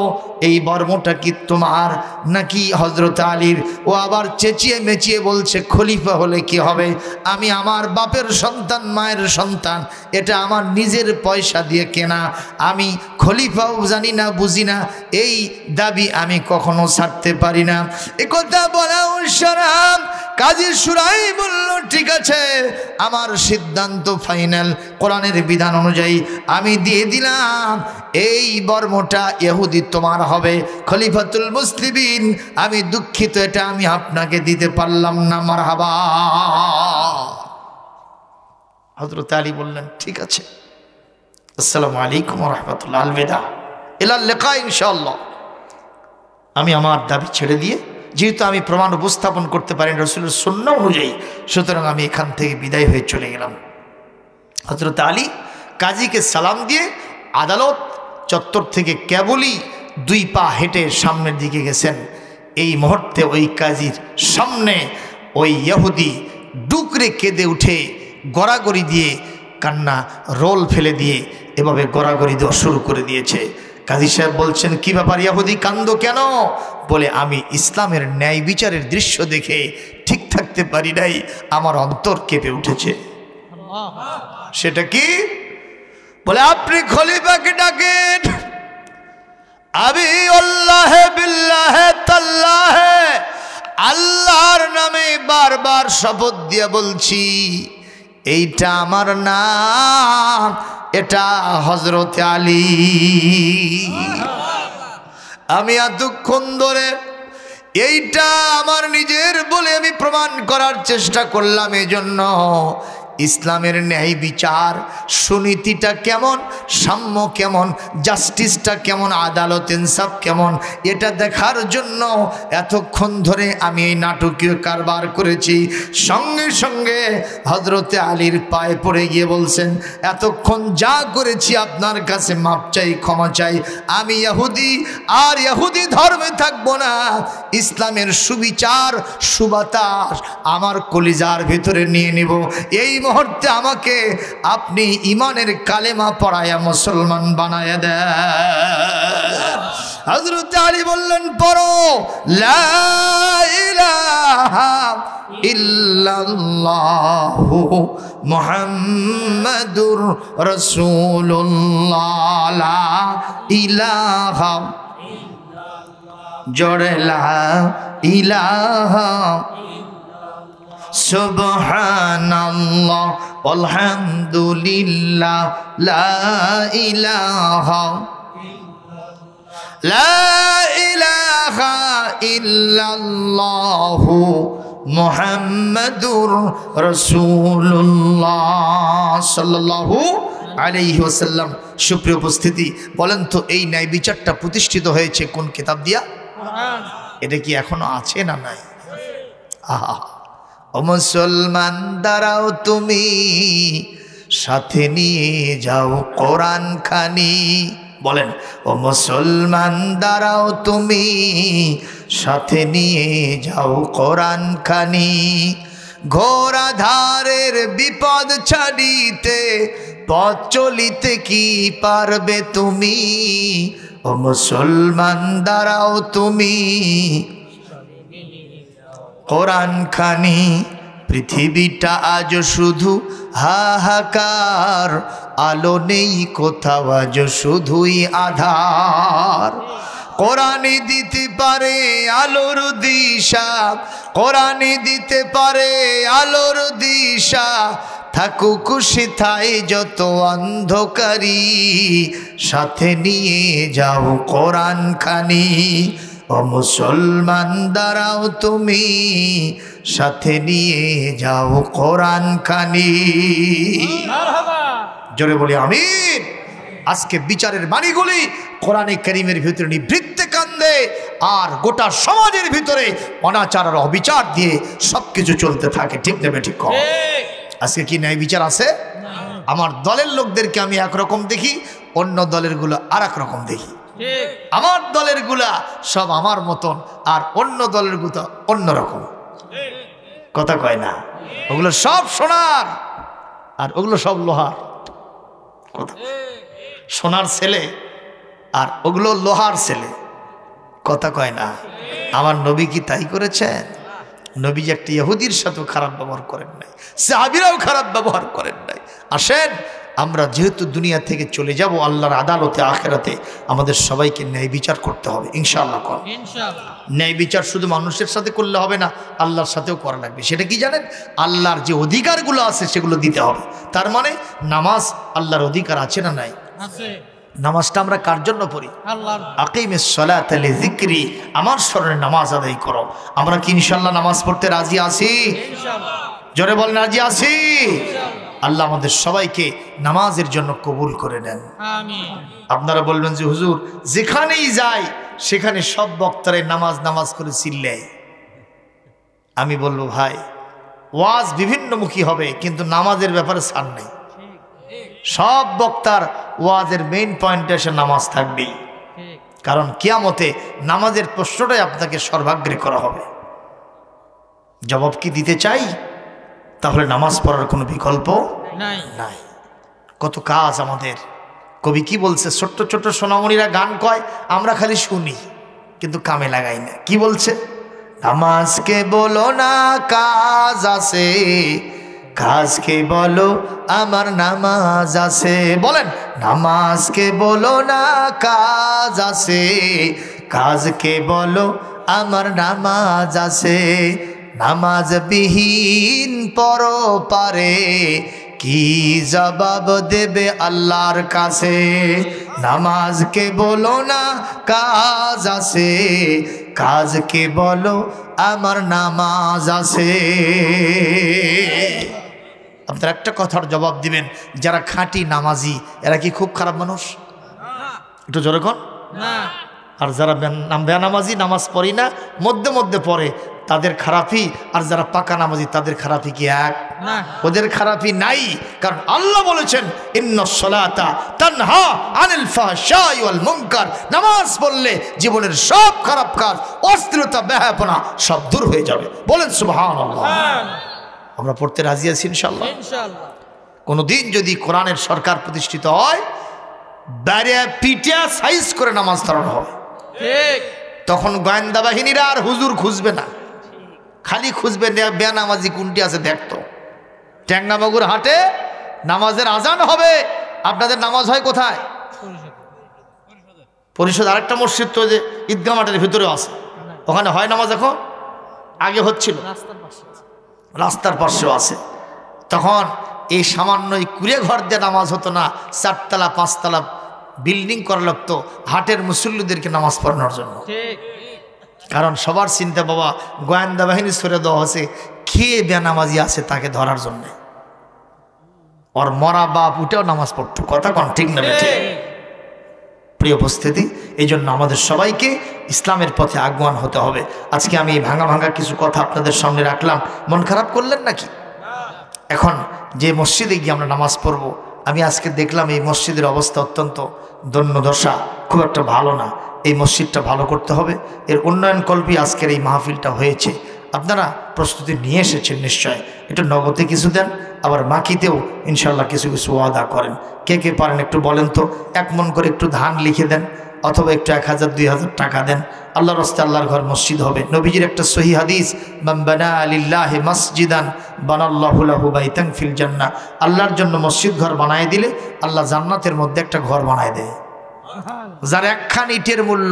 এই বর্মটা কি তোমার? নাকি হজরত আলীর? ও আবার চেঁচিয়ে মেচিয়ে বলছে, খলিফা হলে কি হবে? আমি আমার বাপের সন্তান, মায়ের সন্তান, এটা আমার নিজের পয়সা দিয়ে কেনা। আমি খলিফাও জানি না, বুঝি না, এই দাবি আমি কখনো ছাড়তে পারি না। কথা বলা সারাম, কাজী সুরাই বলল ঠিক আছে, আমার সিদ্ধান্ত ফাইনাল। কোরআনের বিধান অনুযায়ী আমি দিয়ে দিলাম, এই বর্মটা এহুদি তোমার হবে। খলিফাতুল মুসলিমিন, আমি দুঃখিত, এটা আমি আপনাকে দিতে পারলাম না মার হাবা হজরত আলী বললেন, ঠিক আছে। আসসালামু আলাইকুম রহমতুল্লাহ, আলবেদা। এলার লেখা ইনশাল্লাহ আমি আমার দাবি ছেড়ে দিয়ে, যেহেতু আমি প্রমাণ উপস্থাপন করতে পারি রসুলের সন্ন্য অনুযায়ী, সুতরাং আমি এখান থেকে বিদায় হয়ে চলে গেলাম। হজরত আলী কাজীকে সালাম দিয়ে আদালত চত্বর থেকে কেবলই দুই পা হেঁটে সামনের দিকে গেছেন। এই মুহূর্তে ওই কাজীর সামনে ওই ইহুদি ডুকরে কেঁদে উঠে গড়াগড়ি দিয়ে কান্না রোল ফেলে দিয়ে এভাবে গড়াগড়ি দেওয়া শুরু করে দিয়েছে। কাজী সাহেব বলছেন কি ব্যাপার ইয়াহুদি কান্দ কেন? বলে আমি ইসলামের ন্যায় বিচারের দৃশ্য দেখে ঠিক থাকতে পারি নাই আমার অন্তর কেঁপে উঠেছে। সেটা কি? বলে, আপনি খলিফাকে ডাকেন। আমি আল্লাহ বিল্লাহ তাল্লাহ আল্লাহর নামে বারবার শপথ দিয়ে বলছি, এইটা আমার নাম, এটা হজরত আলী। আমি এতক্ষণ ধরে এইটা আমার নিজের বলে আমি প্রমাণ করার চেষ্টা করলাম এই জন্য ইসলামের ন্যায় বিচার, সুনীতিটা কেমন, সাম্য কেমন জাস্টিসটা কেমন, আদালত ইনসাফ কেমন, এটা দেখার জন্য এতক্ষণ ধরে আমি এই নাটকীয় কারবার করেছি। সঙ্গে সঙ্গে হজরতে আলীর পায়ে পড়ে গিয়ে বলছেন, এতক্ষণ যা করেছি আপনার কাছে মাপ চাই, ক্ষমা চাই। আমি ইয়াহুদি আর ইয়াহুদি ধর্মে থাকব না। ইসলামের সুবিচার, সুবাতাস আমার কলিজার ভিতরে নিয়ে নিব। এই মুহূর্তে আমাকে আপনি ইমানের কালেমা পড়ায়া মুসলমান বানায় দেন। হজরত আলী বললেন, পড়ো ইল্লাল্লাহু মুহাম্মাদুর রাসূলুল্লাহ ইলাহা জড়লা ইলাহা সুবহানাল্লাহ আলহামদুলিল্লাহ লা ইলাহা লা ইলাহা ইল্লাল্লাহু মুহাম্মাদুর রাসূলুল্লাহ সাল্লাল্লাহু আলাইহি ওয়াসাল্লাম। সুপ্রিয় উপস্থিতি বলেন তো এই ন্যায় বিচারটা প্রতিষ্ঠিত হয়েছে কোন কিতাব দিয়া? এটা কি এখনও আছে না নাই? আহা। ও মুসলমান, দাঁড়াও তুমি। সাথে নিয়ে যাও কোরআন খানি। বলেন, ও মুসলমান, দাঁড়াও তুমি। সাথে নিয়ে যাও কোরআন খানি। ঘোরা ধারের বিপদ ছাড়িতে, পথ চলিতে কি পারবে তুমি? ও মুসলমান, দাঁড়াও তুমি। কোরআন খানি। পৃথিবীটা আজ শুধু হাহাকার, আলো নেই কোথাও আজ শুধুই আধার। কোরআনই দিতে পারে আলোর দিশা কোরআনই দিতে পারে আলোর দিশা। থাকুক থাই যত অন্ধকারী, সাথে নিয়ে যাও কোরআন খানি ও মুসলমান, দাঁড়াও তুমি সাথে নিয়ে যাও কোরআন খানি। জোরে বলি আমি আজকে বিচারের মানিগুলি কোরআনে করিমের ভিতরে নিবৃত্তে কান্দে আর গোটা সমাজের ভিতরে অনাচার আর অবিচার দিয়ে সব কিছু চলতে থাকে। ঠিক নেবে ঠিক। আজকে কি ন্যায় বিচার আছে? আমার দলের লোকদেরকে আমি একরকম দেখি অন্য দলেরগুলো আর এক রকম দেখি আমার দলেরগুলা সব আমার মতন আর অন্য দলেরগুলো অন্যরকম। কথা কয় না। ওগুলো সব সোনার, আর ওগুলো সব লোহার। সোনার ছেলে, আর ওগুলো লোহার ছেলে। কথা কয় না। আমার নবী কি তাই করেছেন? নবী একটা ইহুদির সাথেও খারাপ ব্যবহার করেন নাই, সাহাবিরাও খারাপ ব্যবহার করেন নাই। আসেন আমরা যেহেতু দুনিয়া থেকে চলে যাব আল্লাহর আদালতে আখেরাতে আমাদের সবাইকে ন্যায় বিচার করতে হবে ইনশাআল্লাহ কর। ন্যায় বিচার শুধু মানুষের সাথে করলে হবে না আল্লাহর সাথেও করা লাগবে। সেটা কি জানেন? আল্লাহর যে অধিকারগুলো আছে সেগুলো দিতে হবে। তার মানে নামাজ আল্লাহর অধিকার আছে না নাই? আছে। নামাজটা আমরা কার জন্য পড়ি? জিক্রি আমার স্মরণে নামাজ আদায় করো। আমরা কি ইনশাল্লাহ নামাজ পড়তে রাজি আছি? জোরে বলেন রাজি আছি? আল্লাহ আমাদের সবাইকে নামাজের জন্য কবুল করে নেন। আপনারা বলবেন যে হুজুর যেখানেই যাই সেখানে সব বক্তারাই নামাজ নামাজ করে চিল্লে আমি বলব ভাই ওয়াজ বিভিন্নমুখী হবে কিন্তু নামাজের ব্যাপারে ছাড় নেই। সব বক্তার ওয়াজের মেইন পয়েন্টে এসে নামাজ থাকবেই। কারণ কিয়ামতে নামাজের প্রশ্নটাই আপনাকে সর্বাগ্রে করা হবে। জবাব কি দিতে চাই? তাহলে নামাজ পড়ার কোনো বিকল্প নাই। নাই। কত কাজ আমাদের। কবি কি বলছে? ছোট্ট ছোট্ট সোনামণিরা গান কয় আমরা খালি শুনি কিন্তু কামে লাগাই না। কি বলছে? নামাজকে বলো না কাজ আছে। কাজকে বলো আমার নামাজ আছে। বলেন নামাজকে বলো না কাজ আছে। কাজকে বলো আমার নামাজ আছে। নামাজ বিহীন পর পারে কি জবাব দেবে আল্লাহর কাছে? নামাজকে বলো না কাজ আছে। কাজকে বলো আমার নামাজ আছে। আপনার একটা কথার জবাব দিবেন যারা খাঁটি নামাজি এরা কি খুব খারাপ মানুষ? একটু জোরে কন। না। আর যারা বেন- নাম- বেনামাজি নামাজ পড়ি না মধ্যে মধ্যে পড়ে। তাদের খারাপই আর যারা পাকা নামাজি তাদের খারাপই কি এক? ওদের খারাপই নাই কারণ আল্লাহ বলেছেন ইন্নসলাতা তানহা আনিল ফাহশাই ওয়াল মুনকার। নামাজ পড়লে জীবনের সব খারাপ কাজ অস্থিরতা ব্যাহাপনা সব দূর হয়ে যাবে। বলেন সুবহানাল্লাহ। আমরা পড়তে রাজি আছি ইনশাআল্লাহ? ইনশাআল্লাহ। কোনো দিন যদি কোরআনের সরকার প্রতিষ্ঠিত হয় বাইরে পিটিয়া সাইজ করে নামাজ ধরানো হবে। ঠিক। তখন গোয়েন্দা বাহিনীরা আর হুজুর খুঁজবে না। খালি খুঁজবে বেনামাজি কোনটি আছে দেখতো ট্যাংনাবাগুর হাটে নামাজের আজান হবে। আপনাদের নামাজ হয় কোথায়? পরিষদ আরেকটা মসজিদ তো যে ঈদগাহ মাঠের ভিতরেও আছে। ওখানে হয় নামাজ এখন? আগে হচ্ছিল। রাস্তার পাশে পাশেও আছে। তখন এই সামান্য কুড়ে ঘর দিয়ে নামাজ হতো না। চারতলা, পাঁচতলা বিল্ডিং করা লাগতো। হাটের মুসল্লিদেরকে নামাজ পড়ানোর জন্য। ঠিক। কারণ সবার চিন্তা বাবা গোয়েন্দা বাহিনী সরে দেওয়া হয়েছে। খেয়ে বেনামাজি আছে তাকে ধরার জন্যে? ওর মরা বাপ উঠেও নামাজ পড়তো। কথা কন ঠিক না? ঠিক। প্রিয় উপস্থিতি এই জন্য আমাদের সবাইকে ইসলামের পথে আগুয়ান হতে হবে। আজকে আমি এই ভাঙা ভাঙা কিছু কথা আপনাদের সামনে রাখলাম। মন খারাপ করলেন নাকি? এখন যে মসজিদে গিয়ে আমরা নামাজ পড়ব আমি আজকে দেখলাম এই মসজিদের অবস্থা অত্যন্ত দন্য দশা খুব একটা ভালো না। এই মসজিদটা ভালো করতে হবে। এর উন্নয়ন কল্পে আজকের এই মাহফিলটা হয়েছে। আপনারা প্রস্তুতি নিয়ে এসেছেন নিশ্চয়। একটু নগদে কিছু দেন, আবার মাকিতেও ইনশাল্লাহ কিছু কিছু ওয়াদা করেন। কে কে পারেন একটু বলেন তো। এক মন করে একটু ধান লিখে দেন, অথবা একটু এক হাজার, দুই হাজার টাকা দেন। আল্লাহর রস্তে আল্লাহর ঘর মসজিদ হবে। নবীজির একটা সহি হাদিস আলিল্লাহে মসজিদান বানাল্লাহুলাহু বাইতাং ফিল জান্না আল্লাহর জন্য মসজিদ ঘর বানায় দিলে আল্লাহ জান্নাতের মধ্যে একটা ঘর বানায় দেয়। যার একখান ইটের মূল্য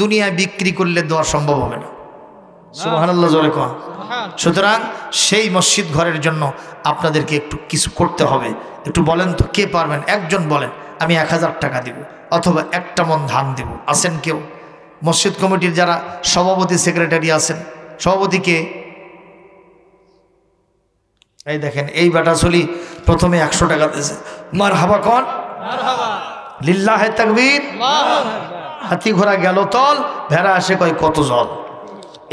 দুনিয়ায় বিক্রি করলে দেওয়া সম্ভব হবে না। সুতরাং সেই মসজিদ ঘরের জন্য আপনাদেরকে একটু কিছু করতে হবে। একটু বলেন তো, কে পারবেন? একজন বলেন, আমি এক হাজার টাকা দিব, অথবা একটা মন ধান দেব। আছেন কেউ? মসজিদ কমিটির যারা সভাপতি, সেক্রেটারি আছেন, সভাপতি কে? এই দেখেন, এই বেটা চলি প্রথমে একশো টাকা দিয়েছে। মার হাবা কন লিল্লাহে তাকবীর আল্লাহু আকবার হাতি ঘোড়া গেল তল ভেড়া আসে কয় কত জল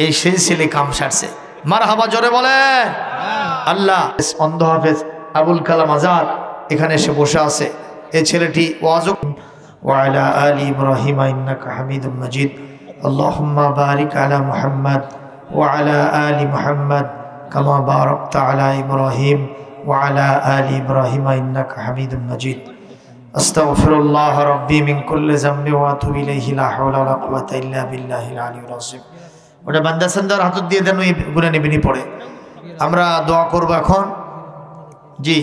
এই সেই ছেলে কাম সারছে মার হাবা জোরে বলেন আল্লাহ অন্ধ হাফেজ আবুল কালাম আজাদ এখানে এসে বসে আছে এই ছেলেটি ওয়াজ وعلى آل إبراهيم إنك حميد مجيد اللهم بارك على محمد وعلى آل محمد كما باركت على إبراهيم وعلى آل إبراهيم إنك حميد مجيد أستغفر الله ربي من كل ذنب وأتوب إليه لا حول ولا قوة إلا بالله العلي العظيم ওটা বান্দা সান্দার হাত দিয়ে দেন ওই গুণে নিবিনি পড়ে আমরা দোয়া করব এখন জি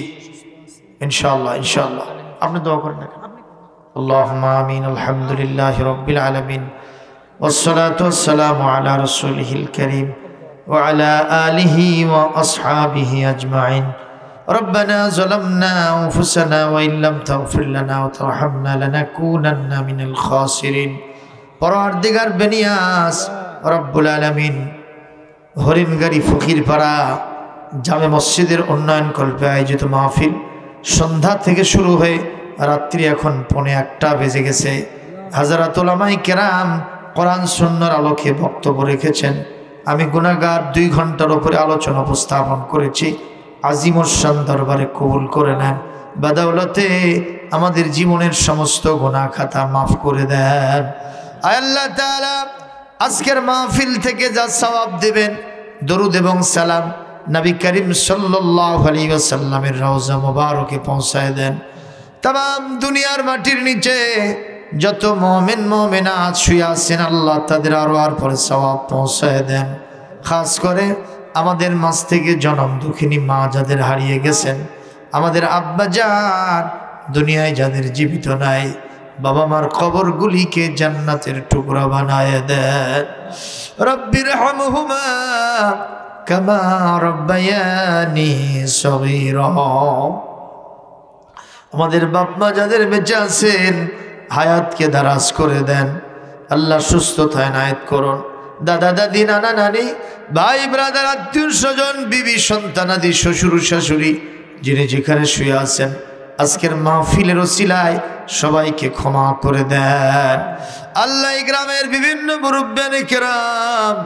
ইনশাআল্লাহ ইনশাআল্লাহ আপনি দোয়া করেন اللهم آمين الحمد لله رب العالمين والصلاة والسلام على رسوله الكريم وعلى آله وأصحابه أجمعين ربنا ظلمنا أنفسنا وإن لم تغفر لنا وترحمنا لنكونن من الخاسرين পরওয়ারদিগার বেনিয়াস রব্বুল আলামিন হরিণগাড়ি ফকির পাড়া জামে মসজিদের উন্নয়ন কল্পে আয়োজিত মাহফিল সন্ধ্যা থেকে শুরু হয়ে রাত্রি এখন পৌনে একটা বেজে গেছে হাজারাতুলামাই কেরাম কোরআন সুন্নার আলোকে বক্তব্য রেখেছেন আমি গুণাগার দুই ঘন্টার উপরে আলোচনা উপস্থাপন করেছি আজিমুসান দরবারে কবুল করে নেন। বাদাউলতে আমাদের জীবনের সমস্ত গুণা খাতা মাফ করে দেন। আল্লাহ আজকের মাহফিল থেকে যা সবাব দেবেন, দরুদ এবং সালাম নবী করিম আলাইহি ওয়াসাল্লামের রওজা মুবারকে পৌঁছায় দেন। তাম দুনিয়ার মাটির নিচে যত মোমেন মোমেনা শুয়ে আছেন, আল্লাহ তাদের আরও আর পরে সওয়াব পৌঁছায় দেন। খাস করে আমাদের মাছ থেকে জনম দুঃখিনী মা যাদের হারিয়ে গেছেন, আমাদের আব্বা যান, দুনিয়ায় যাদের জীবিত নাই, বাবা মার কবরগুলিকে জান্নাতের টুকরা বানায় দেন। রব্বির কামা আমাদের বাপমা যাদের বেঁচে আছেন, হায়াতকে দারাজ করে দেন। আল্লাহ সুস্থতায় নায়ত করুন। দাদা দাদি, নানা নানি, ভাই ব্রাদার আত্মীয় স্বজন, বিবি সন্তানাদি শ্বশুর, শাশুড়ি, যিনি যেখানে শুয়ে আছেন, আজকের মাহফিলের ওসিলায় সবাইকে ক্ষমা করে দেন। আল্লাহ গ্রামের বিভিন্ন মুরব্বানে কেরাম,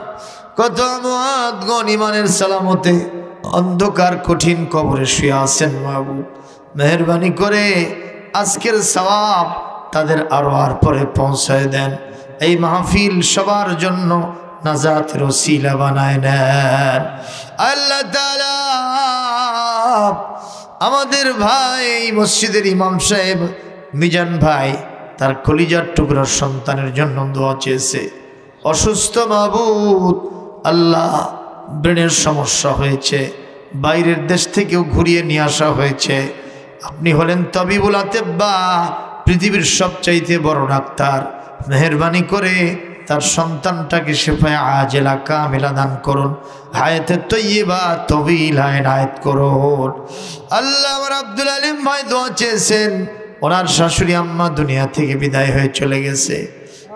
কত আমাদ গনিমানের সালামতে অন্ধকার, কঠিন কবরে শুয়ে আছেন মাহবুব। মেহরবানি করে আজকের সওয়াব তাদের আরও আর পরে পৌঁছায় দেন। এই মাহফিল সবার জন্য নাজাতের ওসিলা বানায় নেন। আল্লাহ তাআলা আমাদের ভাই মসজিদের ইমাম সাহেব, মিজান ভাই, তার কলিজার টুকরার সন্তানের জন্য দোয়া চেয়েছে। অসুস্থ মাহবুদ আল্লাহ ব্রেনের সমস্যা হয়েছে, বাইরের দেশ থেকেও ঘুরিয়ে নিয়ে আসা হয়েছে। আপনি হলেন তবিবুল আতেব্বা, পৃথিবীর সবচাইতে বড় ডাক্তার। মেহরবানি করে তার সন্তানটাকে শেফায় আজেলা কামেলা দান করুন। হায়াতে তৈবা তবিল হায় আয়াত করুন। আল্লাহ আমার আব্দুল আলিম ভাই দোয়া চেয়েছেন। ওনার শাশুড়ি আম্মা দুনিয়া থেকে বিদায় হয়ে চলে গেছে।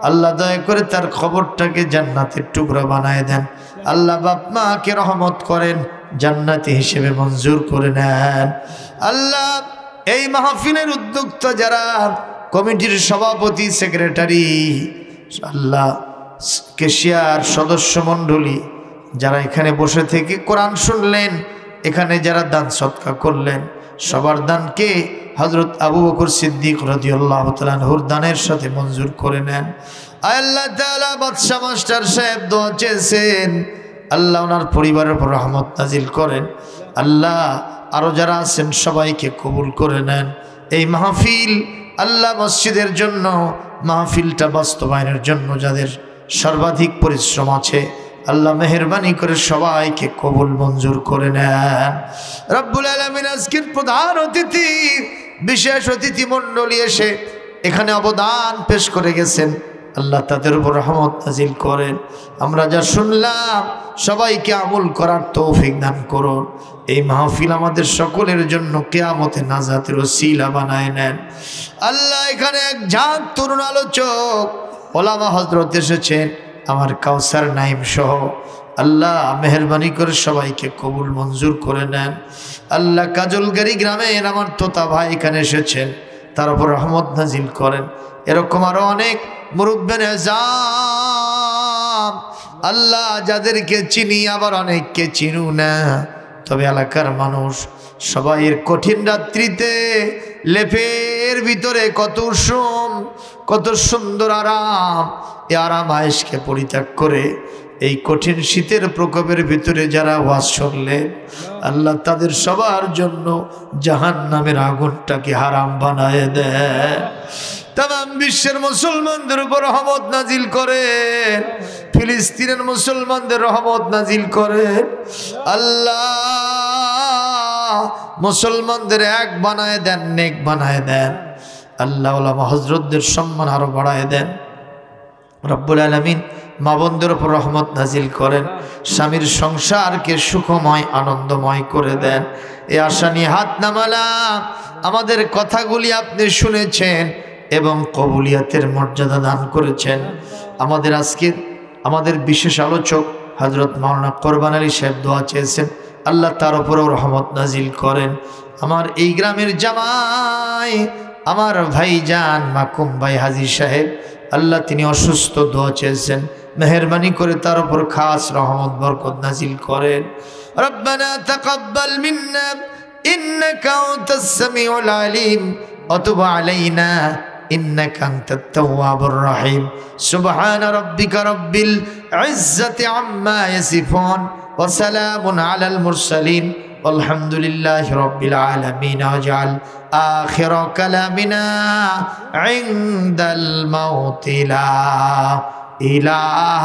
আল্লাহ দয়া করে তার খবরটাকে জান্নাতের টুকরা বানায় দেন। আল্লাহ বাপ মাকে রহমত করেন, জান্নাতি হিসেবে মঞ্জুর করে নেন। আল্লাহ এই মাহফিলের উদ্যোক্তা যারা, কমিটির সভাপতি, সেক্রেটারি আল্লাহ কেশিয়ার সদস্য মণ্ডলী যারা এখানে বসে থেকে কোরআন শুনলেন, এখানে যারা দান সৎকা করলেন, সবার দানকে হজরত আবু বকর সিদ্দিক রদিউল্লাহ তালহুর দানের সাথে মঞ্জুর করে নেন। আল্লাহ তালা মাস্টার সাহেব আল্লাহ ওনার পরিবারের উপর রহমত নাজিল করেন। আল্লাহ আরও যারা আছেন সবাইকে কবুল করে নেন। এই মাহফিল আল্লাহ মসজিদের জন্য, মাহফিলটা বাস্তবায়নের জন্য যাদের সর্বাধিক পরিশ্রম আছে, আল্লাহ মেহরবানি করে সবাইকে কবুল মঞ্জুর করে নেন। রব্বুল আলমিন আজকের প্রধান অতিথি, বিশেষ অতিথি মণ্ডলী এসে এখানে অবদান পেশ করে গেছেন। আল্লাহ তাদের উপর রহমত নাজিল করেন। আমরা যা শুনলাম, সবাইকে আমল করার তৌফিক দান করুন। এই মাহফিল আমাদের সকলের জন্য কেয়ামতে নাজাতের শিলা বানায় নেন। আল্লাহ এখানে এক ঝাঁক তরুণ আলোচক, ওলামা হজরত এসেছেন, আমার কাউসার নাইম সহ। আল্লাহ মেহরবানি করে সবাইকে কবুল মঞ্জুর করে নেন। আল্লাহ কাজলগাড়ি গ্রামের আমার তোতা ভাই এখানে এসেছেন, তার উপর রহমত নাজিল করেন। এরকম আরও অনেক মুরব্বেন আল্লাহ যাদেরকে চিনি, আবার অনেককে চিনু না। তবে এলাকার মানুষ সবাইয়ের কঠিন রাত্রিতে লেপের ভিতরে কত উষম, কত সুন্দর আরাম, এ আরাম আয়েসকে পরিত্যাগ করে এই কঠিন শীতের প্রকোপের ভিতরে যারা ওয়াজ শুনলেন, আল্লাহ তাদের সবার জন্য জাহান নামের আগুনটাকে হারাম বানায় দেয় তাম বিশ্বের মুসলমানদের উপর রহমত নাজিল করেন। ফিলিস্তিনের মুসলমানদের রহমত নাজিল করেন। আল্লাহ মুসলমানদের এক বানায় দেন, নেক বানায় দেন। আল্লাহ হজরতদের সম্মান আরও বাড়ায় দেন। রব্বুল আলমিন মা বোনদের উপর রহমত নাজিল করেন। স্বামীর সংসারকে সুখময়, আনন্দময় করে দেন। এ আশা হাত নামালাম। আমাদের কথাগুলি আপনি শুনেছেন। এবং কবুলিয়াতের মর্যাদা দান করেছেন। আমাদের আজকে আমাদের বিশেষ আলোচক হজরত মাওলানা কোরবান আলী সাহেব দোয়া চেয়েছেন, আল্লাহ তার উপরেও রহমত নাজিল করেন। আমার এই গ্রামের জামাই, আমার ভাই যান মাকুম ভাই হাজির সাহেব, আল্লাহ তিনি অসুস্থ দোয়া চেয়েছেন, মেহরবানি করে তার উপর খাস রহমত, বরকত নাজিল করেন। রব্বানা তাকাব্বাল মিন্না, ইন্নাকা আনতাস সামিউল আলিম, অতুব আলাইনা। إنك أنت التواب الرحيم سبحان ربك رب العزة عما يصفون وسلام على المرسلين والحمد لله رب العالمين واجعل آخر كلامنا عند الموت لا إله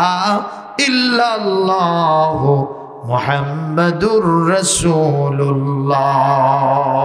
إلا الله محمد رسول الله